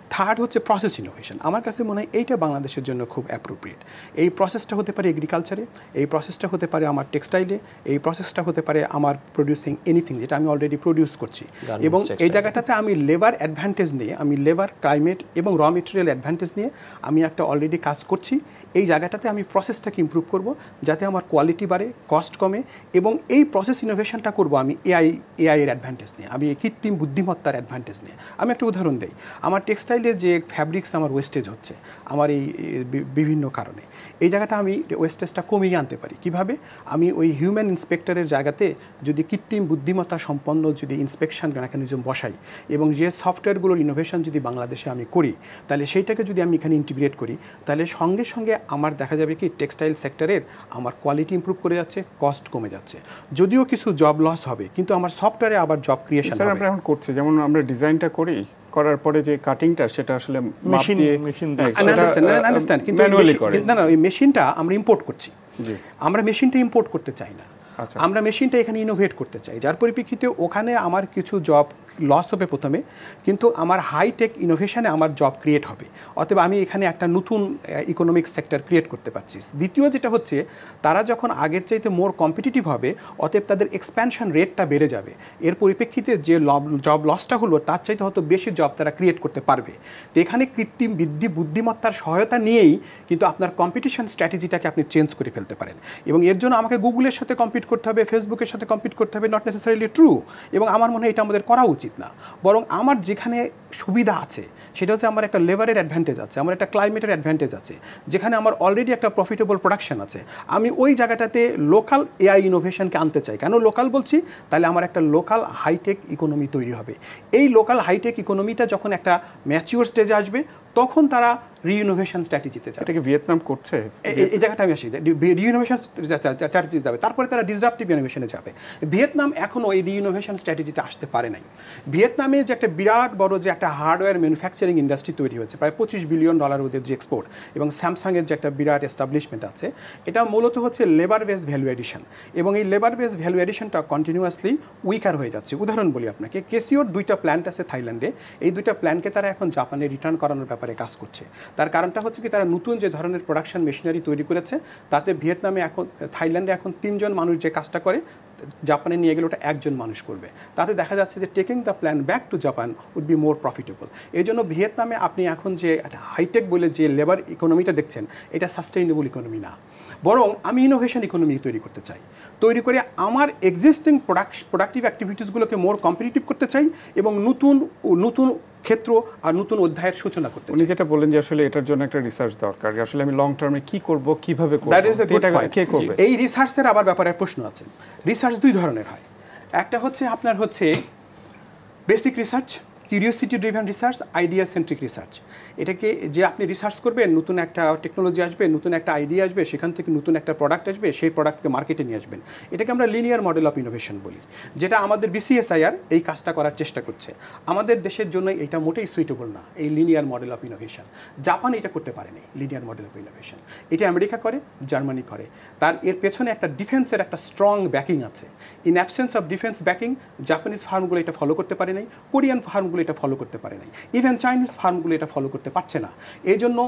Speaker 2: third হচ্ছে প্রসেস ইনোভেশন আমার কাছে মনে হয় এইটা বাংলাদেশের জন্য খুব অ্যাপ্রোপ্রিয়েট এই প্রসেসটা হতে পারে এগ্রিকালচারে এই প্রসেসটা হতে পারে আমার টেক্সটাইলে এই প্রসেসটা হতে পারে আমার প্রডিউসিং এনিথিং যেটা আমি অলরেডি প্রডিউস করছি। এবং এই জায়গাটাতে আমি লেবার অ্যাডভান্টেজ নিয়ে আমি লেবার ক্লাইমেট এবং র মেটেরিয়াল অ্যাডভান্টেজ নিয়ে আমি একটা অলরেডি কাজ করছি। এই জায়গাটাতে আমি প্রসেসটাকে ইম্প্রুভ করব যাতে আমার কোয়ালিটি বাড়ে কস্ট কমে এবং এই প্রসেস ইনোভেশনটা করব আমি এআই এআই এর অ্যাডভান্টেজ নিয়ে, আমি কৃত্রিম বুদ্ধিমত্তার অ্যাডভান্টেজ নিয়ে। আমি একটা উদাহরণ দিই, আমার টেক্সটাইলের যে ফ্যাব্রিক্স আমার ওয়েস্টেজ হচ্ছে আমার এই বিভিন্ন কারণে। এই জায়গাটা আমি ওয়েস্টেজটা কমিয়ে আনতে পারি। কীভাবে? আমি ওই হিউম্যান ইন্সপেক্টরের জায়গাতে যদি কৃত্রিম বুদ্ধিমত্তা সম্পন্ন যদি ইন্সপেকশন মেকানিজম বসাই এবং যে সফটওয়্যারগুলোর ইনোভেশন যদি বাংলাদেশে আমি করি তাহলে সেইটাকে যদি আমি এখানে ইন্টিগ্রেট করি তাহলে সঙ্গে সঙ্গে আমার দেখা যাবে কি টেক্সটাইল সেক্টরের আমার কোয়ালিটি ইমপ্রুভ করে যাচ্ছে কস্ট কমে যাচ্ছে। যদিও কিছু জব লস হবে কিন্তু আমার সফটওয়্যারে আবার জব ক্রিয়েশন
Speaker 1: আমরা এখন করছি। যেমন আমরা ডিজাইনটা করি করার পরে যে কাটিংটা সেটা আসলে
Speaker 4: মেশিন
Speaker 1: মেশিন
Speaker 2: আন্ডারস্ট্যান্ড আন্ডারস্ট্যান্ড কিন্তু না না ওই মেশিনটা আমরা ইম্পোর্ট করছি।
Speaker 1: জি।
Speaker 2: আমরা মেশিনটা ইম্পোর্ট করতে চাই না।
Speaker 1: আচ্ছা।
Speaker 2: আমরা মেশিনটা এখানে ইনোভেট করতে চাই। যার পরিপ্রেক্ষিতে ওখানে আমার কিছু জব লস হবে প্রথমে, কিন্তু আমার হাই টেক ইনোভেশনে আমার জব ক্রিয়েট হবে। অতএব আমি এখানে একটা নতুন ইকোনমিক সেক্টর ক্রিয়েট করতে পারছি। দ্বিতীয় যেটা হচ্ছে, তারা যখন আগের চাইতে মোর কম্পিটিটিভ হবে, অতএব তাদের এক্সপ্যানশন রেটটা বেড়ে যাবে। এর পরিপ্রেক্ষিতে যে জব লসটা হলো, তার চাইতে হয়তো বেশি জব তারা ক্রিয়েট করতে পারবে। তো এখানে কৃত্রিম বৃদ্ধি, বুদ্ধিমত্তার সহায়তা নিয়েই কিন্তু আপনার কম্পিটিশন স্ট্র্যাটেজিটাকে আপনি চেঞ্জ করে ফেলতে পারেন। এবং এর জন্য আমাকে গুগলের সাথে কম্পিট করতে হবে ফেসবুকের সাথে কম্পিট করতে হবে নট নেসেসারিলি ট্রু এবং আমার মনে হয় এটা আমাদের করা উচিত। না। বরং আমার যেখানে সুবিধা আছে, সেটা হচ্ছে আমার একটা লেবারের অ্যাডভান্টেজ আছে, আমার একটা ক্লাইমেটের অ্যাডভান্টেজ আছে, যেখানে আমার অলরেডি একটা প্রফিটেবল প্রোডাকশন আছে। আমি ওই জায়গাটাতে লোকাল এআই ইনোভেশনকে আনতে চাই। কেন লোকাল বলছি? তাহলে আমার একটা লোকাল হাইটেক ইকোনমি তৈরি হবে। এই লোকাল হাইটেক ইকোনমিটা যখন একটা ম্যাচিওর স্টেজে আসবে তখন তারা রিইনোভেশন স্ট্র্যাটেজিতে যাবে।
Speaker 1: এটা কি ভিয়েতনাম করছে?
Speaker 2: এই জায়গাটা আমি আসি রিইনোভেশন স্ট্র্যাটেজি যাবে। তারপরে তারা ডিসরাপটিভ ইনোভেশনে যাবে। ভিয়েতনাম এখনও এই রিইনোভেশন স্ট্র্যাটেজিতে আসতে পারে নাই। ভিয়েতনামে যে একটা বিরাট বড় যে একটা হার্ডওয়্যার ম্যানুফ্যাকচারিং ইন্ডাস্ট্রি তৈরি হয়েছে প্রায় পঁচিশ বিলিয়ন ডলার ওদের যে এক্সপোর্ট এবং স্যামসাংয়ের যে একটা বিরাট এস্টাবলিশমেন্ট আছে এটা মূলত হচ্ছে লেবার বেস ভ্যালু এডিশন এবং এই লেবার বেস ভ্যালু এডিশনটা কন্টিনিউয়াসলি উইকার হয়ে যাচ্ছে। উদাহরণ বলি আপনাকে কেসিওর দুইটা প্ল্যান্ট আছে থাইল্যান্ডে। এই দুইটা প্ল্যান্টকে তারা এখন জাপানে রিটার্ন করানোর ব্যাপারে কাজ করছে। তার কারণটা হচ্ছে কি, তারা নতুন যে ধরনের প্রোডাকশন মেশিনারি তৈরি করেছে, তাতে ভিয়েতনামে এখন, থাইল্যান্ডে এখন তিনজন মানুষ যে কাজটা করে, জাপানে নিয়ে গেলে ওটা একজন মানুষ করবে। তাতে দেখা যাচ্ছে যে taking the plan back to Japan would be more profitable এই জন্য ভিয়েতনামে আপনি এখন যে একটা হাইটেক বলে যে লেবার ইকোনমিটা দেখছেন, এটা সাস্টেইনেবল ইকোনমি না। বরং আমি ইনোভেশন ইকোনমি তৈরি করতে চাই। তৈরি করে আমার এক্সিস্টিং প্রোডাক্ট প্রোডাক্টিভ অ্যাক্টিভিটিসগুলোকে মোর কম্পিটিটিভ করতে চাই এবং নতুন নতুন ক্ষেত্র আর নতুন অধ্যায়ের সূচনা করতে
Speaker 1: উনি যেটা বললেন যে আসলে এটার জন্য একটা রিসার্চ দরকার আসলে আমি লং টার্মে কি করব কীভাবে করব? কে করবে?
Speaker 2: এই রিসার্চের আবার ব্যাপারে প্রশ্ন আছে। রিসার্চ দুই ধরনের হয়। একটা হচ্ছে আপনার হচ্ছে basic research curiosity driven research idea centric research এটাকে যে আপনি রিসার্চ করবেন, নতুন একটা টেকনোলজি আসবে, নতুন একটা আইডিয়া আসবে, সেখান থেকে নতুন একটা প্রোডাক্ট আসবে, সেই প্রোডাক্টকে মার্কেটে নিয়ে আসবেন। এটাকে আমরা লিনিয়ার মডেল অফ ইনোভেশন বলি, যেটা আমাদের বিসিএসআইআর এই কাজটা করার চেষ্টা করছে। আমাদের দেশের জন্য এটা মোটেই সুইটেবল না, এই linear model of innovation Japan এটা করতে পারেনি লিনিয়ার মডেল অফ ইনোভেশন এটা আমেরিকা করে, জার্মানি করে। তার এর পেছনে একটা ডিফেন্সের একটা স্ট্রং ব্যাকিং আছে। In absence of defence backing Japanese ফার্মগুলো এটা ফলো করতে পারে নাই কোরিয়ান ফার্মগুলো এটা ফলো করতে পারে নাই। ইভেন চাইনিজ ফার্মগুলো এটা ফলো করতে পারছে না। এই জন্য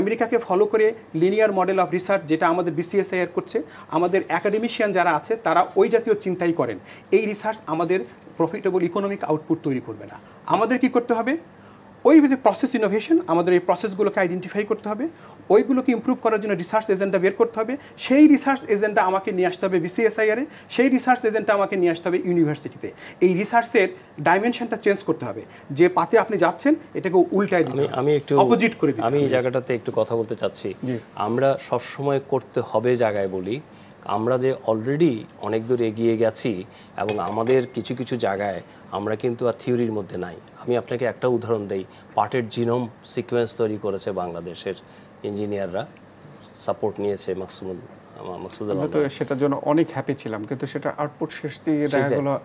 Speaker 2: আমেরিকাকে ফলো করে লিনিয়ার মডেল অফ রিসার্চ যেটা আমাদের বিসিএসআইআর করছে, আমাদের অ্যাকাডেমিশিয়ান যারা আছে, তারা ওই জাতীয় চিন্তাই করেন। এই রিসার্চ আমাদের প্রফিটেবল ইকোনমিক আউটপুট তৈরি করবে না। আমাদের কি করতে হবে? ওই যে প্রসেস ইনোভেশন আমাদের এই প্রসেসগুলোকে আইডেন্টিফাই করতে হবে। ওইগুলোকে ইমপ্রুভ করার জন্য রিসার্চ এজেন্ডা বের করতে হবে। সেই রিসার্চ এজেন্ডা আমাকে নিয়ে আসতে হবে বিসিএসআইআরে সেই রিসার্চ এজেন্ডা আমাকে নিয়ে আসতে হবে ইউনিভার্সিটিতে এই রিসার্চের ডাইমেনশনটা চেঞ্জ করতে হবে। যে পাতে আপনি যাচ্ছেন এটাকে উল্টায় দিতে
Speaker 3: আমি একটু
Speaker 2: অপোজিট করে
Speaker 3: আমি এই জায়গাটাতে একটু কথা বলতে চাচ্ছি। আমরা সবসময় করতে হবে জায়গায় বলি। আমরা যে অলরেডি অনেক দূর এগিয়ে গেছি এবং আমাদের কিছু কিছু জায়গায় আমরা কিন্তু আর থিওরির মধ্যে নাই। আমি আপনাকে একটা উদাহরণ দেই। পার্টের জিনোম সিকোয়েন্স তৈরি করেছে বাংলাদেশের ইঞ্জিনিয়াররা সাপোর্ট নিয়েছে মাকসুদ মাকসুদুল
Speaker 1: আমরা তো সেটার জন্য অনেক হ্যাপি ছিলাম কিন্তু সেটা আউটপুট শেষ দিকে দেখা। গেলো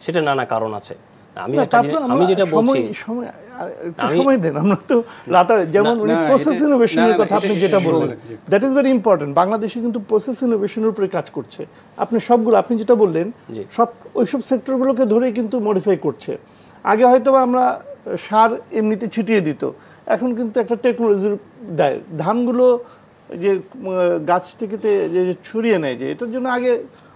Speaker 3: সেটা নানা কারণ আছে। আমি আমি যেটা বলছি
Speaker 4: সময়- সময় আর একটু
Speaker 3: আমি-
Speaker 4: সময় দেন আমরা তো রাতার যেমন উনি প্রসেস ইনোভেশনের কথা আপনি যেটা বললেন দ্যাট ইজ ভেরি ইম্পর্টেন্ট বাংলাদেশে কিন্তু প্রসেস ইনোভেশনের উপরে কাজ করছে। আপনি সবগুলো আপনি যেটা বললেন। সব ওইসব সেক্টরগুলোকে ধরেই কিন্তু মডিফাই করছে। আগে হয়তো আমরা সার এমনিতে ছিটিয়ে দিত এখন কিন্তু একটা টেকনোলজির দেয়। ধানগুলো যে গাছ থেকে যে ছড়িয়ে নেয় যে এটার জন্য আগে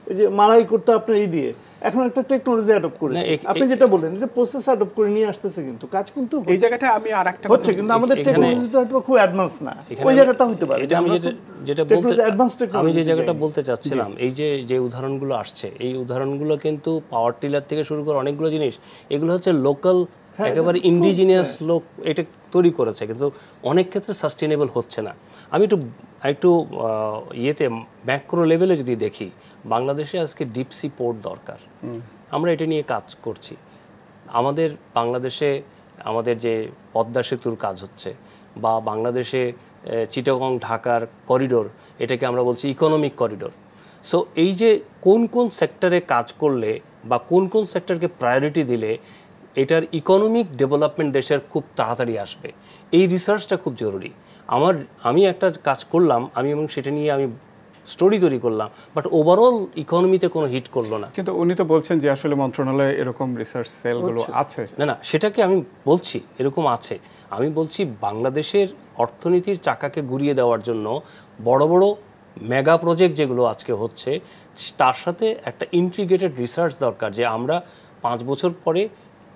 Speaker 4: ওই যে মারাই করতে আপনার এই দিয়ে। এখন একটা টেকনোলজি অ্যাডপ্ট করেছে। আপনি যেটা বললেন এটা প্রসেস অ্যাডপ্ট করে নিয়ে আসতেছে কিন্তু। কাজ কিন্তু
Speaker 2: এই জায়গাটা আমি আর একটা
Speaker 4: হচ্ছে কিন্তু আমাদের টেকনোলজিটা হয়তো খুব অ্যাডভান্স না। ওই জায়গাটা হতে পারে।
Speaker 3: এটা আমি যেটা যেটা বলতে
Speaker 4: অ্যাডভান্স
Speaker 3: আমি যে জায়গাটা বলতে চাচ্ছিলাম এই যে যে উদাহরণগুলো আসছে এই উদাহরণগুলো কিন্তু পাওয়ার টিলার থেকে শুরু করে অনেকগুলো জিনিস। এগুলো হচ্ছে লোকাল একেবারে ইন্ডিজিনিয়াস লোক এটা তৈরি করেছে কিন্তু অনেক ক্ষেত্রে সাস্টেনেবল হচ্ছে না। আমি একটু একটু ইয়েতে ম্যাক্রো লেভেলে যদি দেখি বাংলাদেশে আজকে ডিপসি পোর্ট দরকার। আমরা এটা নিয়ে কাজ করছি। আমাদের বাংলাদেশে আমাদের যে পদ্মা সেতুর কাজ হচ্ছে বা বাংলাদেশে চিটাগং ঢাকার করিডোর এটাকে আমরা বলছি ইকোনমিক করিডোর সো এই যে কোন কোন সেক্টরে কাজ করলে বা কোন কোন সেক্টরকে প্রায়োরিটি দিলে এটার ইকোনমিক ডেভেলপমেন্ট দেশের খুব তাড়াতাড়ি আসবে। এই রিসার্চটা খুব জরুরি। আমার আমি একটা কাজ করলাম আমি এবং সেটা নিয়ে আমি স্টোরি তৈরি করলাম বাট ওভারঅল ইকোনমিতে কোনো হিট করল না।
Speaker 1: কিন্তু উনি তো বলছেন যে আসলে মন্ত্রণালয়ে এরকম রিসার্চ সেলগুলো আছে।
Speaker 3: না না সেটাকে আমি বলছি এরকম আছে। আমি বলছি বাংলাদেশের অর্থনীতির চাকাকে ঘুরিয়ে দেওয়ার জন্য বড় বড় মেগা প্রজেক্ট যেগুলো আজকে হচ্ছে তার সাথে একটা ইন্টিগ্রেটেড রিসার্চ দরকার যে আমরা পাঁচ বছর পরে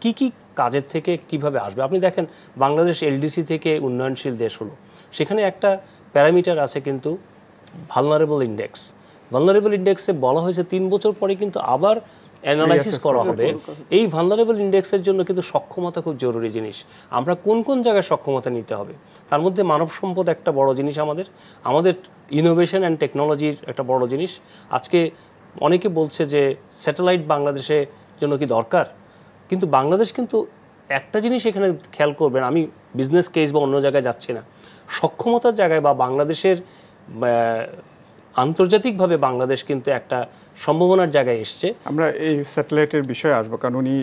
Speaker 3: কি কি কাজের থেকে কীভাবে আসবে? আপনি দেখেন বাংলাদেশ এলডিসি থেকে উন্নয়নশীল দেশ হলো। সেখানে একটা প্যারামিটার আছে কিন্তু ভালনারেবল ইন্ডেক্স ভালনারেবল ইন্ডেক্সে বলা হয়েছে তিন বছর পরে কিন্তু আবার অ্যানালাইসিস করা হবে। এই ভালনারেবল ইন্ডেক্সের জন্য কিন্তু সক্ষমতা খুব জরুরি জিনিস। আমরা কোন কোন জায়গায় সক্ষমতা নিতে হবে? তার মধ্যে মানব সম্পদ একটা বড় জিনিস আমাদের। আমাদের ইনোভেশন অ্যান্ড টেকনোলজির একটা বড় জিনিস। আজকে অনেকে বলছে যে স্যাটেলাইট বাংলাদেশে জন্য কি দরকার? কিন্তু বাংলাদেশ কিন্তু একটা জিনিস এখানে খেয়াল করবেন আমি বিজনেস কেস বা অন্য জায়গায় যাচ্ছি না। সক্ষমতার জায়গায় বা বাংলাদেশের আন্তর্জাতিকভাবে বাংলাদেশ কিন্তু একটা সম্ভাবনার জায়গায় এসছে।
Speaker 1: আমরা এই স্যাটেলাইটের বিষয়ে আসব কারণ উনি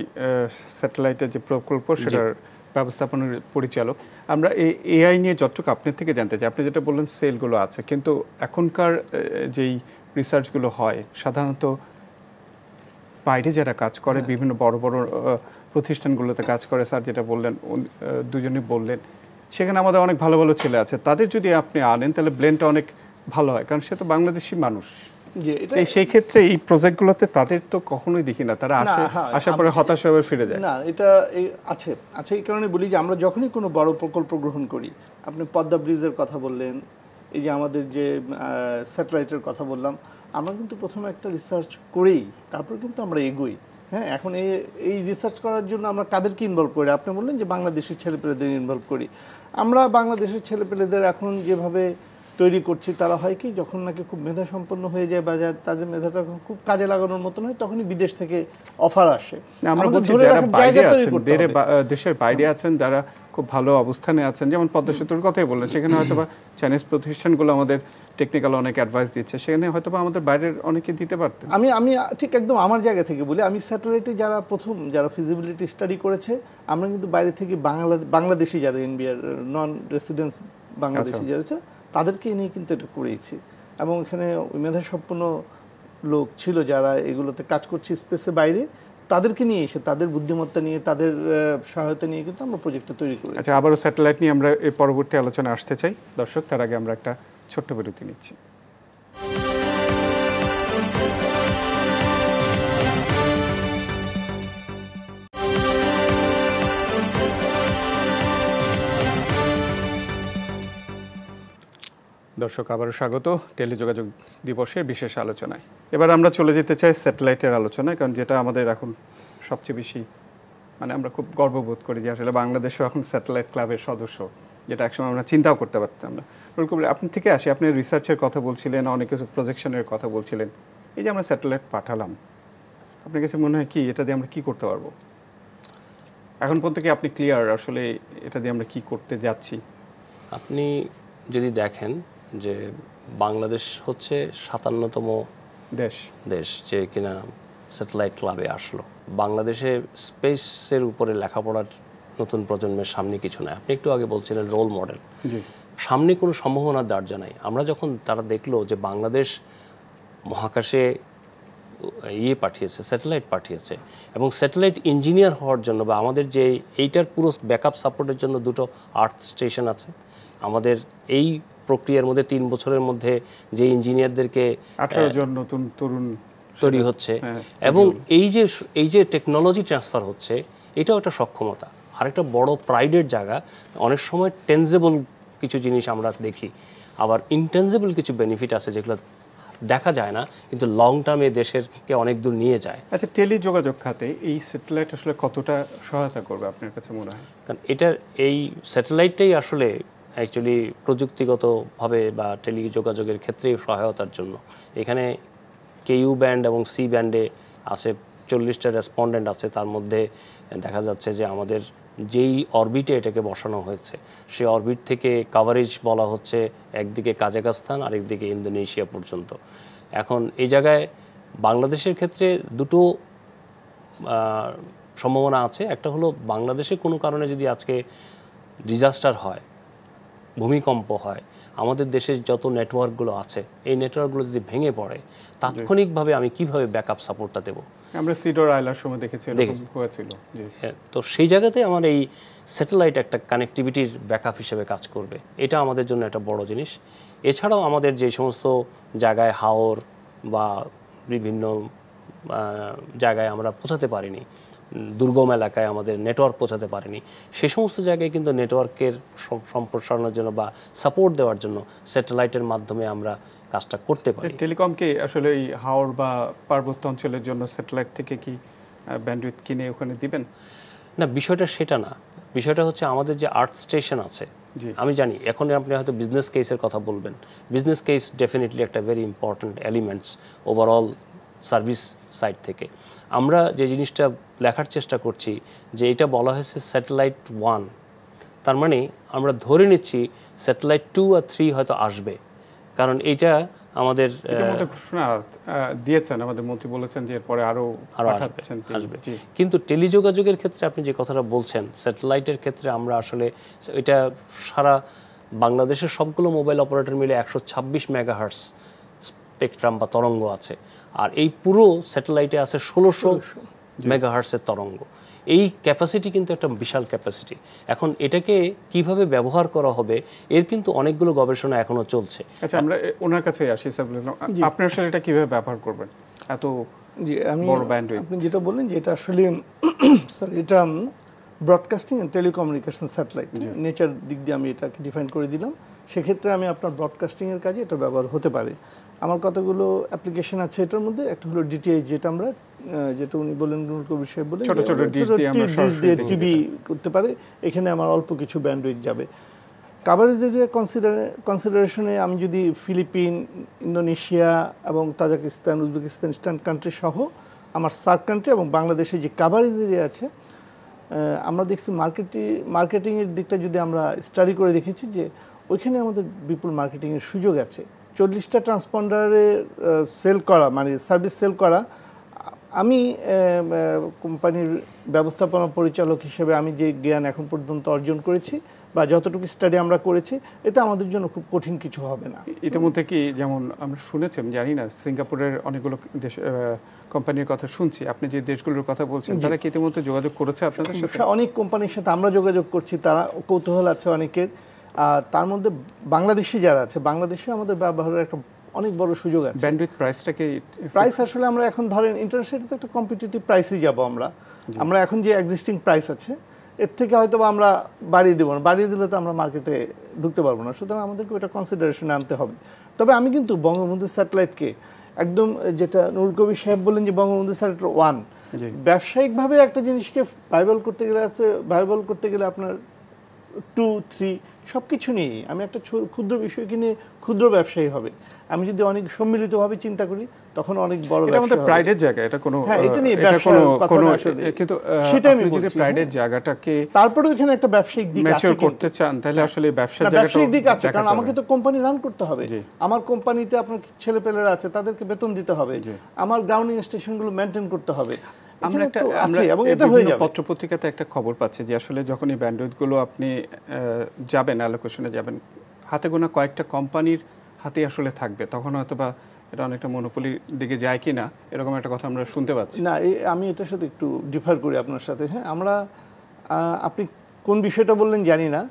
Speaker 1: স্যাটেলাইটের যে প্রকল্প সেটার ব্যবস্থাপনার পরিচালক। আমরা এই এআই নিয়ে যতটুকু আপনার থেকে জানতে চাই আপনি যেটা বললেন সেলগুলো আছে কিন্তু এখনকার যেই রিসার্চগুলো হয় সাধারণত বাইরে যারা কাজ করে বিভিন্ন বড় বড় প্রতিষ্ঠানগুলোতে কাজ করে স্যার যেটা বললেন দুজনই বললেন সেখানে আমাদের অনেক ভালো ভালো ছেলে আছে। তাদের যদি আপনি আনেন তাহলে ব্লেনটা অনেক ভালো হয় কারণ সে তো বাংলাদেশি মানুষ। সেই ক্ষেত্রে এই প্রজেক্টগুলোতে তাদের তো কখনোই দেখি না তারা আসে
Speaker 4: হ্যাঁ,
Speaker 1: আসার পরে হতাশ হয়ে ফিরে যায়।
Speaker 4: না এটা আছে আছে এই কারণে বলি যে আমরা যখনই কোনো বড় প্রকল্প গ্রহণ করি আপনি পদ্মা ব্রিজের কথা বললেন এই যে আমাদের যে স্যাটেলাইটের কথা বললাম আমরা কিন্তু প্রথমে একটা রিসার্চ করেই তারপর কিন্তু আমরা এগোই। হ্যাঁ এখন এই এই রিসার্চ করার জন্য আমরা কাদেরকে ইনভলভ করি? আপনি বললেন যে বাংলাদেশের ছেলেপেলেদের ইনভলভ করি। আমরা বাংলাদেশের ছেলেপেলেদের এখন যেভাবে তৈরি করছি তারা হয় কি যখন নাকি খুব মেধা সম্পন্ন হয়ে যায় বা তাদের মেধাটা খুব কাজে লাগানোর মতন হয় তখনই বিদেশ থেকে অফার আসে।
Speaker 1: আমরা
Speaker 4: ধরে জায়গা তৈরি করতে
Speaker 1: দেশের বাইরে আছেন যারা খুব ভালো অবস্থানে আছেন। যেমন পদ্মা সেতুর কথাই বললেন সেখানে হয়তো বা চাইনিজ প্রতিষ্ঠানগুলো আমাদের টেকনিক্যাল অনেক অ্যাডভাইস দিচ্ছে সেখানে হয়তো বা আমাদের বাইরের অনেকে দিতে পারতেন।
Speaker 4: আমি আমি ঠিক একদম আমার জায়গা থেকে বলি আমি স্যাটেলাইটে যারা প্রথম যারা ফিজিবিলিটি স্টাডি করেছে আমরা কিন্তু বাইরে থেকে বাংলা বাংলাদেশি যারা ইন্ডিয়ার নন রেসিডেন্স বাংলাদেশি
Speaker 1: আচ্ছা।
Speaker 4: যারা তাদেরকে নিয়ে কিন্তু এটা করেছি। এবং এখানে মেধাসম্পন্ন লোক ছিল যারা এগুলোতে কাজ করছে স্পেসের বাইরে তাদেরকে নিয়ে এসে, তাদের বুদ্ধিমত্তা নিয়ে, তাদের সহায়তা নিয়ে কিন্তু আমরা প্রজেক্টটা তৈরি করি
Speaker 1: আচ্ছা আবারও স্যাটেলাইট নিয়ে আমরা এই পরবর্তী আলোচনা আসতে চাই। দর্শক, তার আগে আমরা একটা ছোট্ট বিরতি নিচ্ছি। দর্শক, আবারও স্বাগত টেলিযোগাযোগ দিবসের বিশেষ আলোচনায়। এবার আমরা চলে যেতে চাই স্যাটেলাইটের আলোচনায়, কারণ যেটা আমাদের এখন সবচেয়ে বেশি মানে আমরা খুব গর্ববোধ করি যে আসলে বাংলাদেশও এখন স্যাটেলাইট ক্লাবের সদস্য, যেটা একসময় আমরা চিন্তাও করতে পারতাম না। রুল কবির আপনি থেকে আসি, আপনি রিসার্চের কথা বলছিলেন, অনেক কিছু প্রজেকশনের কথা বলছিলেন, এই যে আমরা স্যাটেলাইট পাঠালাম, আপনার কাছে মনে হয় কি, এটা দিয়ে আমরা কি করতে পারব? এখন পর্যন্ত আপনি ক্লিয়ার আসলে এটা দিয়ে আমরা কি করতে যাচ্ছি?
Speaker 3: আপনি যদি দেখেন যে বাংলাদেশ হচ্ছে সাতান্নতম
Speaker 1: দেশ।
Speaker 3: দেশ যে কিনা স্যাটেলাইট ক্লাবে আসলো। বাংলাদেশে স্পেসের উপরে লেখাপড়ার নতুন প্রজন্মের সামনে কিছু নাই। আপনি একটু আগে বলছিলেন রোল মডেল সামনে কোনো সম্ভাবনার দার্জা নাই। আমরা যখন তারা দেখল যে বাংলাদেশ মহাকাশে ইয়ে পাঠিয়েছে স্যাটেলাইট পাঠিয়েছে এবং স্যাটেলাইট ইঞ্জিনিয়ার হওয়ার জন্য বা আমাদের যে এইটার পুরো ব্যাকআপ সাপোর্টের জন্য দুটো আর্থ স্টেশন আছে। আমাদের এই প্রক্রিয়ার মধ্যে তিন বছরের মধ্যে যে ইঞ্জিনিয়ারদেরকে
Speaker 1: আঠারো জন নতুন তরুণ
Speaker 3: তৈরি হচ্ছে।
Speaker 1: হ্যাঁ,
Speaker 3: এবং এই যে এই যে টেকনোলজি ট্রান্সফার হচ্ছে এটাও একটা সক্ষমতা। আরেকটা বড় প্রাইডের জায়গা অনেক সময় টেনজেবল কিছু জিনিস আমরা দেখি। আবার ইনটেনজেবল কিছু বেনিফিট আছে যেগুলো দেখা যায় না কিন্তু লং টার্মে দেশেরকে অনেক দূর নিয়ে যায়।
Speaker 1: আচ্ছা টেলি যোগাযোগ খাতে এই স্যাটেলাইট আসলে কতটা সহায়তা করবে আপনার কাছে মনে হয়?
Speaker 3: কারণ এটার এই স্যাটেলাইটটাই আসলে অ্যাকচুয়ালি প্রযুক্তিগতভাবে বা টেলি যোগাযোগের ক্ষেত্রে সহায়তার জন্য। এখানে কেইউ ব্যান্ড এবং সি ব্যান্ডে আছে চল্লিশটা রেসপন্ডেন্ট আছে, তার মধ্যে দেখা যাচ্ছে যে আমাদের যেই অরবিটে এটাকে বসানো হয়েছে সেই অরবিট থেকে কাভারেজ বলা হচ্ছে একদিকে কাজাকাস্তান আরেকদিকে ইন্দোনেশিয়া পর্যন্ত। এখন এই জায়গায় বাংলাদেশের ক্ষেত্রে দুটো সম্ভাবনা আছে। একটা হলো বাংলাদেশে কোনো কারণে যদি আজকে ডিজাস্টার হয় ভূমিকম্প হয়। আমাদের দেশের যত নেটওয়ার্কগুলো আছে এই নেটওয়ার্কগুলো যদি ভেঙে পড়ে তাৎক্ষণিকভাবে আমি কীভাবে ব্যাকআপ সাপোর্টটা দেবো?
Speaker 1: আমরা সিডর আইলার সময় দেখেছি
Speaker 3: দেখেছি।
Speaker 1: হয়েছিল
Speaker 3: হ্যাঁ, তো সেই জায়গাতে আমার এই স্যাটেলাইট একটা কানেক্টিভিটির ব্যাকআপ হিসেবে কাজ করবে। এটা আমাদের জন্য একটা বড় জিনিস। এছাড়াও আমাদের যে সমস্ত জায়গায় হাওর বা বিভিন্ন জায়গায় আমরা পৌঁছাতে পারিনি দুর্গম এলাকায় আমাদের নেটওয়ার্ক পৌঁছাতে পারেনি। সে সমস্ত জায়গায় কিন্তু নেটওয়ার্কের সম্প্রসারণের জন্য বা সাপোর্ট দেওয়ার জন্য স্যাটেলাইটের মাধ্যমে আমরা কাজটা করতে পারি।
Speaker 1: টেলিকমকে আসলে এই হাওড় বা পার্বত্য অঞ্চলের জন্য স্যাটেলাইট থেকে কি ব্যান্ডউইথ কিনে ওখানে দিবেন?
Speaker 3: না বিষয়টা সেটা না। বিষয়টা হচ্ছে আমাদের যে আর্থ স্টেশন আছে আমি জানি এখন আপনি হয়তো বিজনেস কেসের কথা বলবেন। বিজনেস কেস ডেফিনেটলি একটা very important elements overall service side থেকে। আমরা যে জিনিসটা লেখার চেষ্টা করছি যে এটা বলা হয়েছে স্যাটেলাইট ওয়ান তার মানে আমরা ধরে নিচ্ছি স্যাটেলাইট টু আর থ্রি হয়তো আসবে। কারণ এইটা আমাদের
Speaker 1: ঘোষণা দিয়েছেন আমাদের মন্ত্রী বলেছেন যে এরপরে
Speaker 3: আরও
Speaker 1: পাঠাচ্ছেন
Speaker 3: আসবে। কিন্তু টেলিযোগাযোগের ক্ষেত্রে আপনি যে কথাটা বলছেন স্যাটেলাইটের ক্ষেত্রে আমরা আসলে এটা সারা বাংলাদেশের সবগুলো মোবাইল অপারেটর মিলে একশো ছাব্বিশ মেগাহার্স স্পেকট্রাম বা তরঙ্গ আছে। আর এই পুরো স্যাটেলাইটে আছে ষোলোশো মেগাহার্সের তরঙ্গ। এই ক্যাপাসিটি কিন্তু একটা বিশাল ক্যাপাসিটি এখন এটাকে কীভাবে ব্যবহার করা হবে এর কিন্তু অনেকগুলো গবেষণা এখনও চলছে।
Speaker 1: আচ্ছা আমরা ওনার কাছে আসি সাইফুল ইসলাম আপনি আসলে এটা কীভাবে ব্যবহার করবেন? এত
Speaker 4: জি আমি আপনি যেটা বললেন যে এটা আসলে সরি এটা broadcasting and telecommunication satellite nature দিক দিয়ে আমি এটাকে ডিফাইন করে দিলাম। সেক্ষেত্রে আমি আপনার ব্রডকাস্টিংয়ের কাজে এটা ব্যবহার হতে পারে। আমার কতগুলো অ্যাপ্লিকেশন আছে এটার মধ্যে? একটা হলো ডিটিআই যেটা আমরা যেটা উনি বলেন নুরুল কবির সাহেব বলেন
Speaker 1: ছোট ছোট
Speaker 4: আমরা
Speaker 1: দিয়ে
Speaker 4: টিভি করতে পারে। এখানে আমার অল্প কিছু ব্যান্ডউইথ যাবে। কাভারেজ এরিয়া কনসিডার কনসিডারেশনে আমি যদি ফিলিপিন ইন্দোনেশিয়া এবং তাজাকিস্তান উজবেকিস্তান ইস্টার্ন কান্ট্রি সহ আমার সার্ক কান্ট্রি এবং বাংলাদেশে যে কাভারেজ এরিয়া আছে আমরা দেখছি মার্কেটিং মার্কেটিংয়ের দিকটা যদি আমরা স্টাডি করে দেখেছি যে ওইখানে আমাদের বিপুল মার্কেটিংয়ের সুযোগ আছে। চল্লিশটা ট্রান্সপন্ডারে সেল করা মানে সার্ভিস সেল করা আমি কোম্পানির ব্যবস্থাপনা পরিচালক হিসেবে আমি যে জ্ঞান এখন পর্যন্ত অর্জন করেছি বা যতটুকু স্টাডি আমরা করেছি এটা আমাদের জন্য খুব কঠিন কিছু হবে না।
Speaker 1: এটার মধ্যে কি যেমন আমরা শুনেছি আমি জানি না সিঙ্গাপুরের অনেকগুলো দেশ কোম্পানির কথা শুনছি আপনি যে দেশগুলোর কথা বলছেন তারা কি ইতিমধ্যে যোগাযোগ করেছে আপনাদের সাথে?
Speaker 4: অনেক কোম্পানির সাথে আমরা যোগাযোগ করছি তারা কৌতূহল আছে অনেকের। আর তার মধ্যে বাংলাদেশি যারা আছে বাংলাদেশে আমাদের ব্যবহারের একটা অনেক বড় সুযোগ আছে।
Speaker 1: ব্যান্ডউইথ প্রাইসটাকে
Speaker 4: প্রাইস আসলে আমরা এখন ধরেন ইন্টারনেটে তো একটা কম্পিটিটিভ প্রাইসই যাব আমরা। আমরা এখন যে এক্সিস্টিং প্রাইস আছে এর থেকে হয়তো আমরা বাড়িয়ে দেবো না। বাড়িয়ে দিলে তো আমরা মার্কেটে ঢুকতে পারব না। সুতরাং আমাদেরকে ওটা কনসিডারেশনে আনতে হবে। তবে আমি কিন্তু বঙ্গবন্ধু স্যাটেলাইটকে একদম যেটা নুরুল কবির সাহেব বললেন যে বঙ্গবন্ধু স্যাটেলাইট ওয়ান ব্যবসায়িকভাবে একটা জিনিসকে ভাইবাল করতে গেলে আছে ভাইবাল করতে গেলে আপনার টু থ্রি সব কিছু নিয়েই। আমি একটা ক্ষুদ্র বিষয়কে নিয়ে ক্ষুদ্র ব্যবসায়ী হবে। আমি যদি অনেক সম্মিলিতভাবে চিন্তা করি তখন অনেক বড়
Speaker 1: এটা আমাদের প্রাইডের জায়গা এটা কোনো
Speaker 4: হ্যাঁ, এটা নিয়ে
Speaker 1: কোনো কোনো
Speaker 4: আসলে-
Speaker 1: কিন্তু
Speaker 4: সেটাই আমি
Speaker 1: যদি প্রাইডের
Speaker 4: হ্যাঁ।
Speaker 1: জায়গাটাকে
Speaker 4: তারপরেও এখানে একটা ব্যবসায়িক দিক আছে
Speaker 1: করতে চান তাহলে আসলে ব্যবসার
Speaker 4: না,
Speaker 1: জায়গাটা
Speaker 4: ব্যবসায়িক দিক আছে কারণ আমাকে তো কোম্পানি রান করতে হবে। আমার কোম্পানিতে আপনার ছেলেপেলেরা আছে তাদেরকে বেতন দিতে হবে। আমার গ্রাউন্ডিং স্টেশনগুলো মেনটেন করতে হবে।
Speaker 1: আমরা একটা আমরা
Speaker 4: আছে এবং এটা হয়ে যাবে।
Speaker 1: পত্রপত্রিকাতে একটা খবর পাচ্ছি যে আসলে যখন এই ব্যান্ডউইথগুলো আপনি যাবেন অ্যালোকেশনে যাবেন হাতে গোনা কয়েকটা কোম্পানির হাতে আসলে থাকবে। তখন হয়তো বা এটা অনেকটা মনোপলির দিকে যায় কি না এরকম একটা কথা আমরা শুনতে পাচ্ছি।
Speaker 4: না আমি এটার সাথে একটু ডিফার করি আপনার সাথে। হ্যাঁ আমরা আপনি কোন বিষয়টা বললেন জানি না।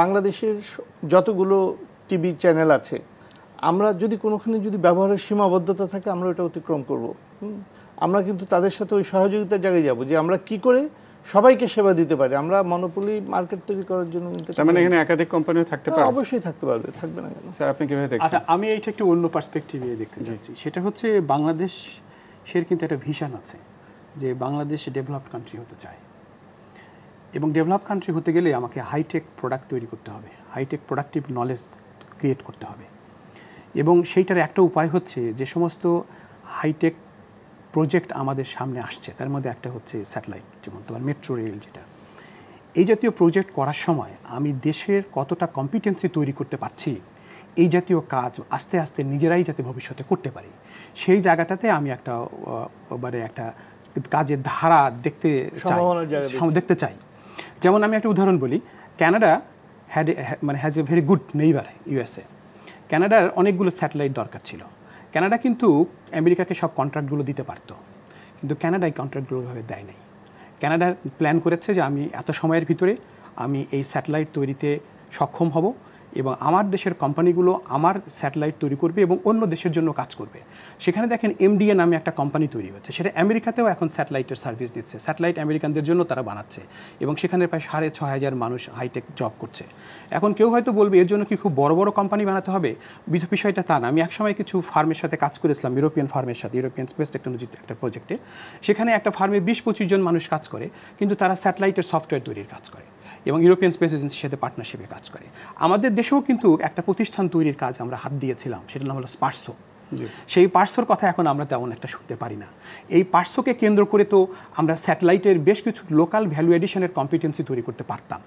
Speaker 4: বাংলাদেশের যতগুলো টিভি চ্যানেল আছে আমরা যদি কোনোখানে যদি ব্যবহারের সীমাবদ্ধতা থাকে আমরা ওটা অতিক্রম করব। হুম? আমরা কিন্তু তাদের সাথে ওই সহযোগিতার জায়গায় যাব যে আমরা কি করে সবাইকে সেবা দিতে পারি। আমরা মনোপলি মার্কেট তৈরি করার জন্য কিন্তু
Speaker 1: তার মানে এখানে একাধিক কোম্পানিও থাকতে
Speaker 4: হ্যাঁ,
Speaker 1: পারে
Speaker 4: অবশ্যই থাকতে পারবে থাকবে না কেন?
Speaker 1: স্যার আপনি কীভাবে দেখছেন?
Speaker 2: আচ্ছা আমি এইটা একটু অন্য পার্সপেক্টিভে দেখতে চাচ্ছি। সেটা হচ্ছে বাংলাদেশের কিন্তু একটা ভিশন আছে যে বাংলাদেশ ডেভেলপড কান্ট্রি হতে চায়। এবং ডেভেলপ কান্ট্রি হতে গেলে আমাকে হাইটেক প্রোডাক্ট তৈরি করতে হবে। হাইটেক প্রোডাক্টিভ নলেজ ক্রিয়েট করতে হবে। এবং সেইটার একটা উপায় হচ্ছে যে সমস্ত হাইটেক প্রজেক্ট আমাদের সামনে আসছে। তার মধ্যে একটা হচ্ছে স্যাটেলাইট যেমন তোমার মেট্রো রেল যেটা। এই জাতীয় প্রজেক্ট করার সময় আমি দেশের কতটা কম্পিটেন্সি তৈরি করতে পারছি এই জাতীয় কাজ আস্তে আস্তে নিজেরাই যাতে ভবিষ্যতে করতে পারি সেই জায়গাটাতে আমি একটা মানে একটা কাজের ধারা দেখতে চাই।
Speaker 4: দেখতে
Speaker 2: চাই। যেমন আমি একটা উদাহরণ বলি ক্যানাডা হ্যাড মানে has a very good neighbour USA ক্যানাডার অনেকগুলো স্যাটেলাইট দরকার ছিল। ক্যানাডা কিন্তু আমেরিকাকে সব কন্ট্রাক্টগুলো দিতে পারতো, কিন্তু ক্যানাডায় কন্ট্রাক্টগুলো ভাবে দেয় নাই। ক্যানাডা প্ল্যান করেছে যে আমি এত সময়ের ভিতরে আমি এই স্যাটেলাইট তৈরিতে সক্ষম হব। এবং আমার দেশের কোম্পানিগুলো আমার স্যাটেলাইট তৈরি করবে এবং অন্য দেশের জন্য কাজ করবে। সেখানে দেখেন এমডিএ নামে একটা কোম্পানি তৈরি হচ্ছে সেটা আমেরিকাতেও এখন স্যাটেলাইটের সার্ভিস দিচ্ছে। স্যাটেলাইট আমেরিকানদের জন্য তারা বানাচ্ছে এবং সেখানে প্রায় সাড়ে ছ হাজার মানুষ হাইটেক জব করছে। এখন কেউ হয়তো বলবে, এর জন্য কি খুব বড় বড় কোম্পানি বানাতে হবে? বিষয়টা তা না। আমি একসময় কিছু ফার্মের সাথে কাজ করেছিলাম, ইউরোপিয়ান ফার্মের সাথে, ইউরোপিয়ান স্পেস টেকনোলজিতে একটা প্রজেক্টে। সেখানে একটা ফার্মে বিশ পঁচিশ জন মানুষ কাজ করে, কিন্তু তারা স্যাটেলাইটের সফটওয়্যার তৈরির কাজ করে। এবং ইউরোপিয়ান স্পেস এজেন্সির সাথে পার্টনারশিপে কাজ করে। আমাদের দেশেও কিন্তু একটা প্রতিষ্ঠান তৈরির কাজ আমরা হাত দিয়েছিলাম, সেটার নাম হলো স্পার্সো সেই পার্সোর কথা এখন আমরা তেমন একটা শুনতে পারি না। এই পার্সোকে কেন্দ্র করে তো আমরা স্যাটেলাইটের বেশ কিছু লোকাল ভ্যালু এডিশনের কম্পিটেন্সি তৈরি করতে পারতাম।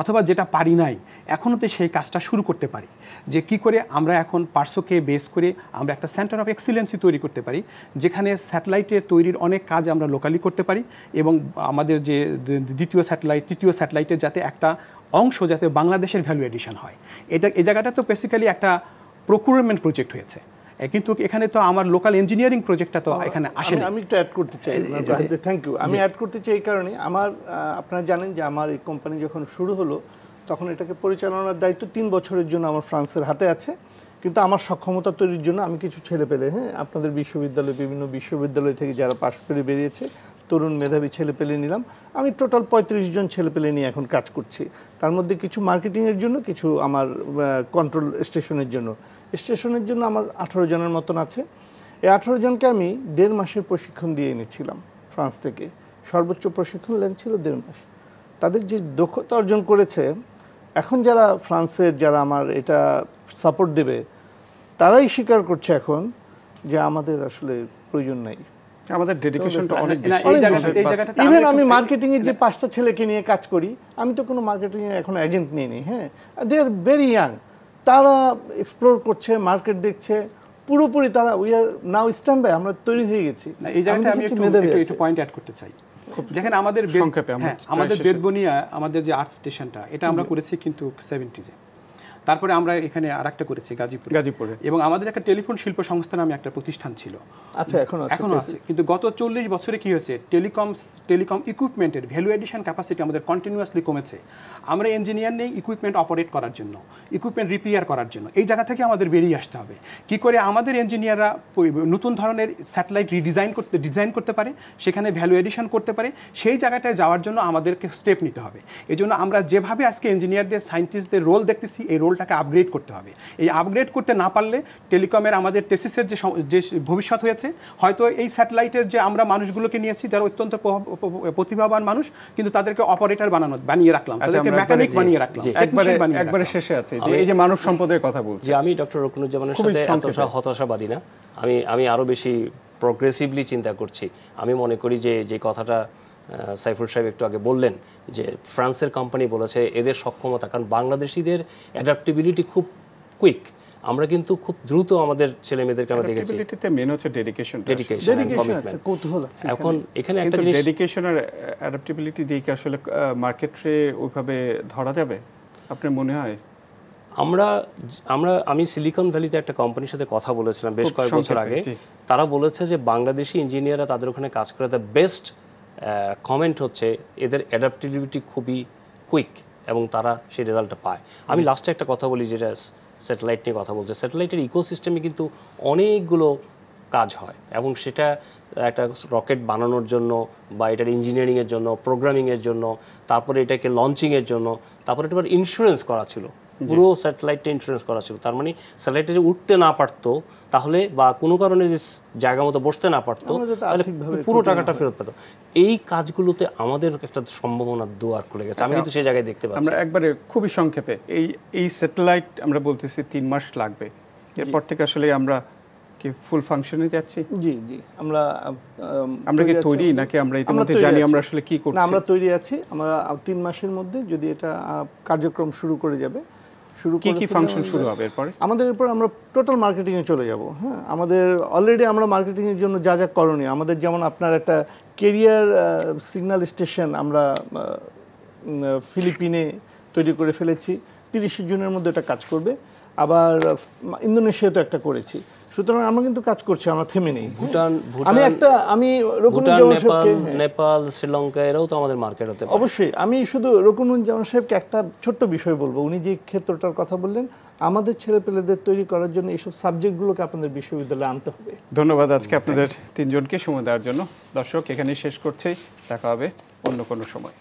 Speaker 2: অথবা যেটা পারি নাই এখনও তো সেই কাজটা শুরু করতে পারি। যে কি করে আমরা এখন পার্সোকে বেস করে আমরা একটা সেন্টার অফ এক্সিলেন্সি তৈরি করতে পারি, যেখানে স্যাটেলাইটের তৈরির অনেক কাজ আমরা লোকালি করতে পারি এবং আমাদের যে দ্বিতীয় স্যাটেলাইট তৃতীয় স্যাটেলাইটের যাতে একটা অংশ যাতে বাংলাদেশের ভ্যালু এডিশন হয়। এটা, এ জায়গাটা তো বেসিক্যালি একটা প্রকুরমেন্ট প্রজেক্ট হয়েছে। কিন্তু এখানে তো আমার লোকাল ইঞ্জিনিয়ারিং প্রজেক্টটা তো এখানে আসে
Speaker 4: আমি- আমি একটু অ্যাড করতে চাই থ্যাংক ইউ আমি অ্যাড করতে চাই এই কারণে আমার আপনারা জানেন যে আমার এই কোম্পানি যখন শুরু হলো তখন এটাকে পরিচালনার দায়িত্ব তিন বছরের জন্য আমার ফ্রান্সের হাতে আছে। কিন্তু আমার সক্ষমতা তৈরির জন্য আমি কিছু ছেলে পেলে হ্যাঁ আপনাদের বিশ্ববিদ্যালয় বিভিন্ন বিশ্ববিদ্যালয় থেকে যারা পাশ করে বেরিয়েছে তরুণ মেধাবী ছেলেপেলে নিলাম। আমি টোটাল পঁয়ত্রিশ জন ছেলেপেলে নিয়ে এখন কাজ করছি। তার মধ্যে কিছু মার্কেটিংয়ের জন্য, কিছু আমার কন্ট্রোল স্টেশনের জন্য। স্টেশনের জন্য আমার আঠারো জনের মতন আছে। এই আঠারো জনকে আমি দেড় মাসের প্রশিক্ষণ দিয়ে এনেছিলাম ফ্রান্স থেকে। সর্বোচ্চ প্রশিক্ষণ লেন ছিল দেড় মাস। তাদের যে দক্ষতা অর্জন করেছে, এখন যারা ফ্রান্সের, যারা আমার এটা সাপোর্ট দেবে, তারাই স্বীকার করছে এখন যে আমাদের আসলে প্রয়োজন নাই।
Speaker 1: আমাদের ডেডিকেশনটা অনেক বেশি।
Speaker 2: এই জায়গাটা-
Speaker 4: ইভেন আমি মার্কেটিং এর যে পাঁচটা ছেলেকে নিয়ে কাজ করি আমি তো কোনো মার্কেটিং এর এখন এজেন্ট নিয়ে নিই হ্যাঁ? দে আর ভেরি ইয়াং তারা এক্সপ্লোর করছে মার্কেট দেখছে। পুরোপুরি তারা we are now stand by আমরা তৈরি হয়ে গেছি।
Speaker 2: না এই জায়গাটা আমি একটু একটু- পয়েন্ট অ্যাড করতে চাই। যেখানে আমাদের হ্যাঁ আমাদের বেদবনিয়া আমাদের যে আর্ট স্টেশনটা এটা আমরা করেছি কিন্তু সেভেন্টিজে তারপরে আমরা এখানে আর একটা করেছি গাজীপুরে।
Speaker 1: গাজীপুরে।
Speaker 2: এবং আমাদের একটা টেলিফোন শিল্প সংস্থা নামে একটা প্রতিষ্ঠান ছিল।
Speaker 4: আচ্ছা এখন আছে
Speaker 2: এখনও আছে। কিন্তু গত চল্লিশ বছরে কি হয়েছে? টেলিকম টেলিকম ইকুইপমেন্টের ভ্যালু এডিশন ক্যাপাসিটি আমাদের কন্টিনিউয়াসলি কমেছে। আমরা ইঞ্জিনিয়ার নেই ইকুইপমেন্ট অপারেট করার জন্য ইকুইপমেন্ট রিপেয়ার করার জন্য। এই জায়গা থেকে আমাদের বেরিয়ে আসতে হবে। কি করে আমাদের ইঞ্জিনিয়াররা নতুন ধরনের স্যাটেলাইট রিডিজাইন করতে ডিজাইন করতে পারে সেখানে ভ্যালু এডিশন করতে পারে সেই জায়গাটায় যাওয়ার জন্য আমাদেরকে স্টেপ নিতে হবে। এই জন্য আমরা যেভাবে আজকে ইঞ্জিনিয়ারদের সায়েন্টিস্টদের রোল দেখতেছি এই রোলটাকে আপগ্রেড করতে হবে। এই আপগ্রেড করতে না পারলে টেলিকমের আমাদের টেসিসের যে যে ভবিষ্যৎ হয়েছে হয়তো এই স্যাটেলাইটের যে আমরা মানুষগুলোকে নিয়েছি যারা অত্যন্ত প্রতিভাবান মানুষ কিন্তু তাদেরকে অপারেটর বানানো বানিয়ে রাখলাম।
Speaker 1: আচ্ছা,
Speaker 2: তাদেরকে মেকানিক বানিয়ে রাখলাম
Speaker 1: একবারে। শেষে আছে। এই যে মানব সম্পদের কথা বলছি
Speaker 3: যে আমি ডক্টর রকুনুজ্জামানের সাথে। এতটা হতাশাবাদী না। আমি আমি আরও বেশি প্রগ্রেসিভলি চিন্তা করছি। আমি মনে করি যে যে কথাটা সাইফুল সাহেব একটু আগে বললেন যে ফ্রান্সের কোম্পানি বলেছে এদের সক্ষমতা কারণ বাংলাদেশিদের অ্যাডাপ্টেবিলিটি খুব কুইক আমরা কিন্তু খুব দ্রুত আমাদের ছেলে মেয়েদেরকে আমরা দেখেছি।
Speaker 1: মেন হচ্ছে ডেডিকেশন
Speaker 3: ডেডিকেশন
Speaker 4: ডেডিকেশন কৌতূহল
Speaker 3: এখন। এখানে একটা জিনিস
Speaker 1: ডেডিকেশন আর অ্যাডাপ্টেবিলিটি দিয়ে কি আসলে মার্কেটে ওইভাবে ধরা যাবে? আপনার মনে হয়?
Speaker 3: আমরা আমরা আমি সিলিকন ভ্যালিতে একটা কোম্পানির সাথে কথা বলেছিলাম বেশ কয়েক বছর আগে। তারা বলেছে যে বাংলাদেশি ইঞ্জিনিয়াররা তাদের ওখানে কাজ করে দ্য বেস্ট কমেন্ট হচ্ছে, এদের অ্যাডাপ্টিভিটি খুবই কুইক এবং তারা সেই রেজাল্টটা পায়। আমি লাস্টে একটা কথা বলি যেটা স্যাটেলাইট নিয়ে কথা বলছে। স্যাটেলাইটের ইকোসিস্টেমে কিন্তু অনেকগুলো কাজ হয় এবং সেটা একটা রকেট বানানোর জন্য বা এটার ইঞ্জিনিয়ারিংয়ের জন্য প্রোগ্রামিংয়ের জন্য, তারপরে এটাকে লঞ্চিংয়ের জন্য, তারপরে এটার ইন্স্যুরেন্স করা ছিল। পুরো স্যাটেলাইটটা ইন্স্যুরেন্স করা ছিল। তার মানে স্যাটেলাইটে যে উঠতে না পারতো তাহলে বা কোনো কারণে যে স- জায়গা মতো বসতে না পারতো তাহলে পুরো টাকাটা ফেরত পেতো। এই কাজগুলোতে আমাদের একটা সম্ভাবনা দুয়ার খুলে গেছে। আমি কিন্তু সেই জায়গায় দেখতে পাচ্ছি।
Speaker 1: আমরা একবারে খুবই সংক্ষেপে এই এই স্যাটেলাইট আমরা বলতেছি তিন মাস লাগবে। এরপর থেকে আসলে আমরা কি ফুল ফাংশনে যাচ্ছি?
Speaker 4: জি জি। আমরা আম,
Speaker 1: আমরা কি তৈরি নাকি আমরা ইতিমধ্যে জানি
Speaker 4: আছি।
Speaker 1: আমরা আসলে কি করছি?
Speaker 4: না আমরা তৈরি আছি। আমরা তিন মাসের মধ্যে যদি এটা কার্যক্রম শুরু করে যাবে শুরু
Speaker 1: কি কি ফাংশন শুরু হবে এরপরে?
Speaker 4: আমাদের এরপর আমরা টোটাল মার্কেটিং এ চলে যাব হ্যাঁ? আমাদের অলরেডি আমরা মার্কেটিং এর জন্য যা যা করণীয় আমাদের যেমন আপনার একটা কেরিয়ার সিগন্যাল স্টেশন আমরা ফিলিপিনে তৈরি করে ফেলেছি তিরিশ জুনের মধ্যে এটা কাজ করবে। আবার ইন্দোনেশিয়াতে একটা করেছি। সুতরাং আমরা কিন্তু কাজ করছি আমরা থেমে নেই।
Speaker 3: ভুটান
Speaker 4: আমি একটা আমি
Speaker 3: নেপাল শ্রীলঙ্কা এরাও তো আমাদের মার্কেট হতে
Speaker 4: অবশ্যই আমি শুধু রকুনুজ্জামান সাহেবকে একটা ছোট্ট বিষয় বলব। উনি যে ক্ষেত্রটার কথা বললেন আমাদের ছেলেপেলেদের তৈরি করার জন্য এইসব সাবজেক্টগুলোকে আপনাদের বিশ্ববিদ্যালয়ে আনতে হবে।
Speaker 1: ধন্যবাদ আজকে আপনাদের তিনজনকে সময় দেওয়ার জন্য। দর্শক এখানেই শেষ করছি। দেখা হবে অন্য কোনো সময়।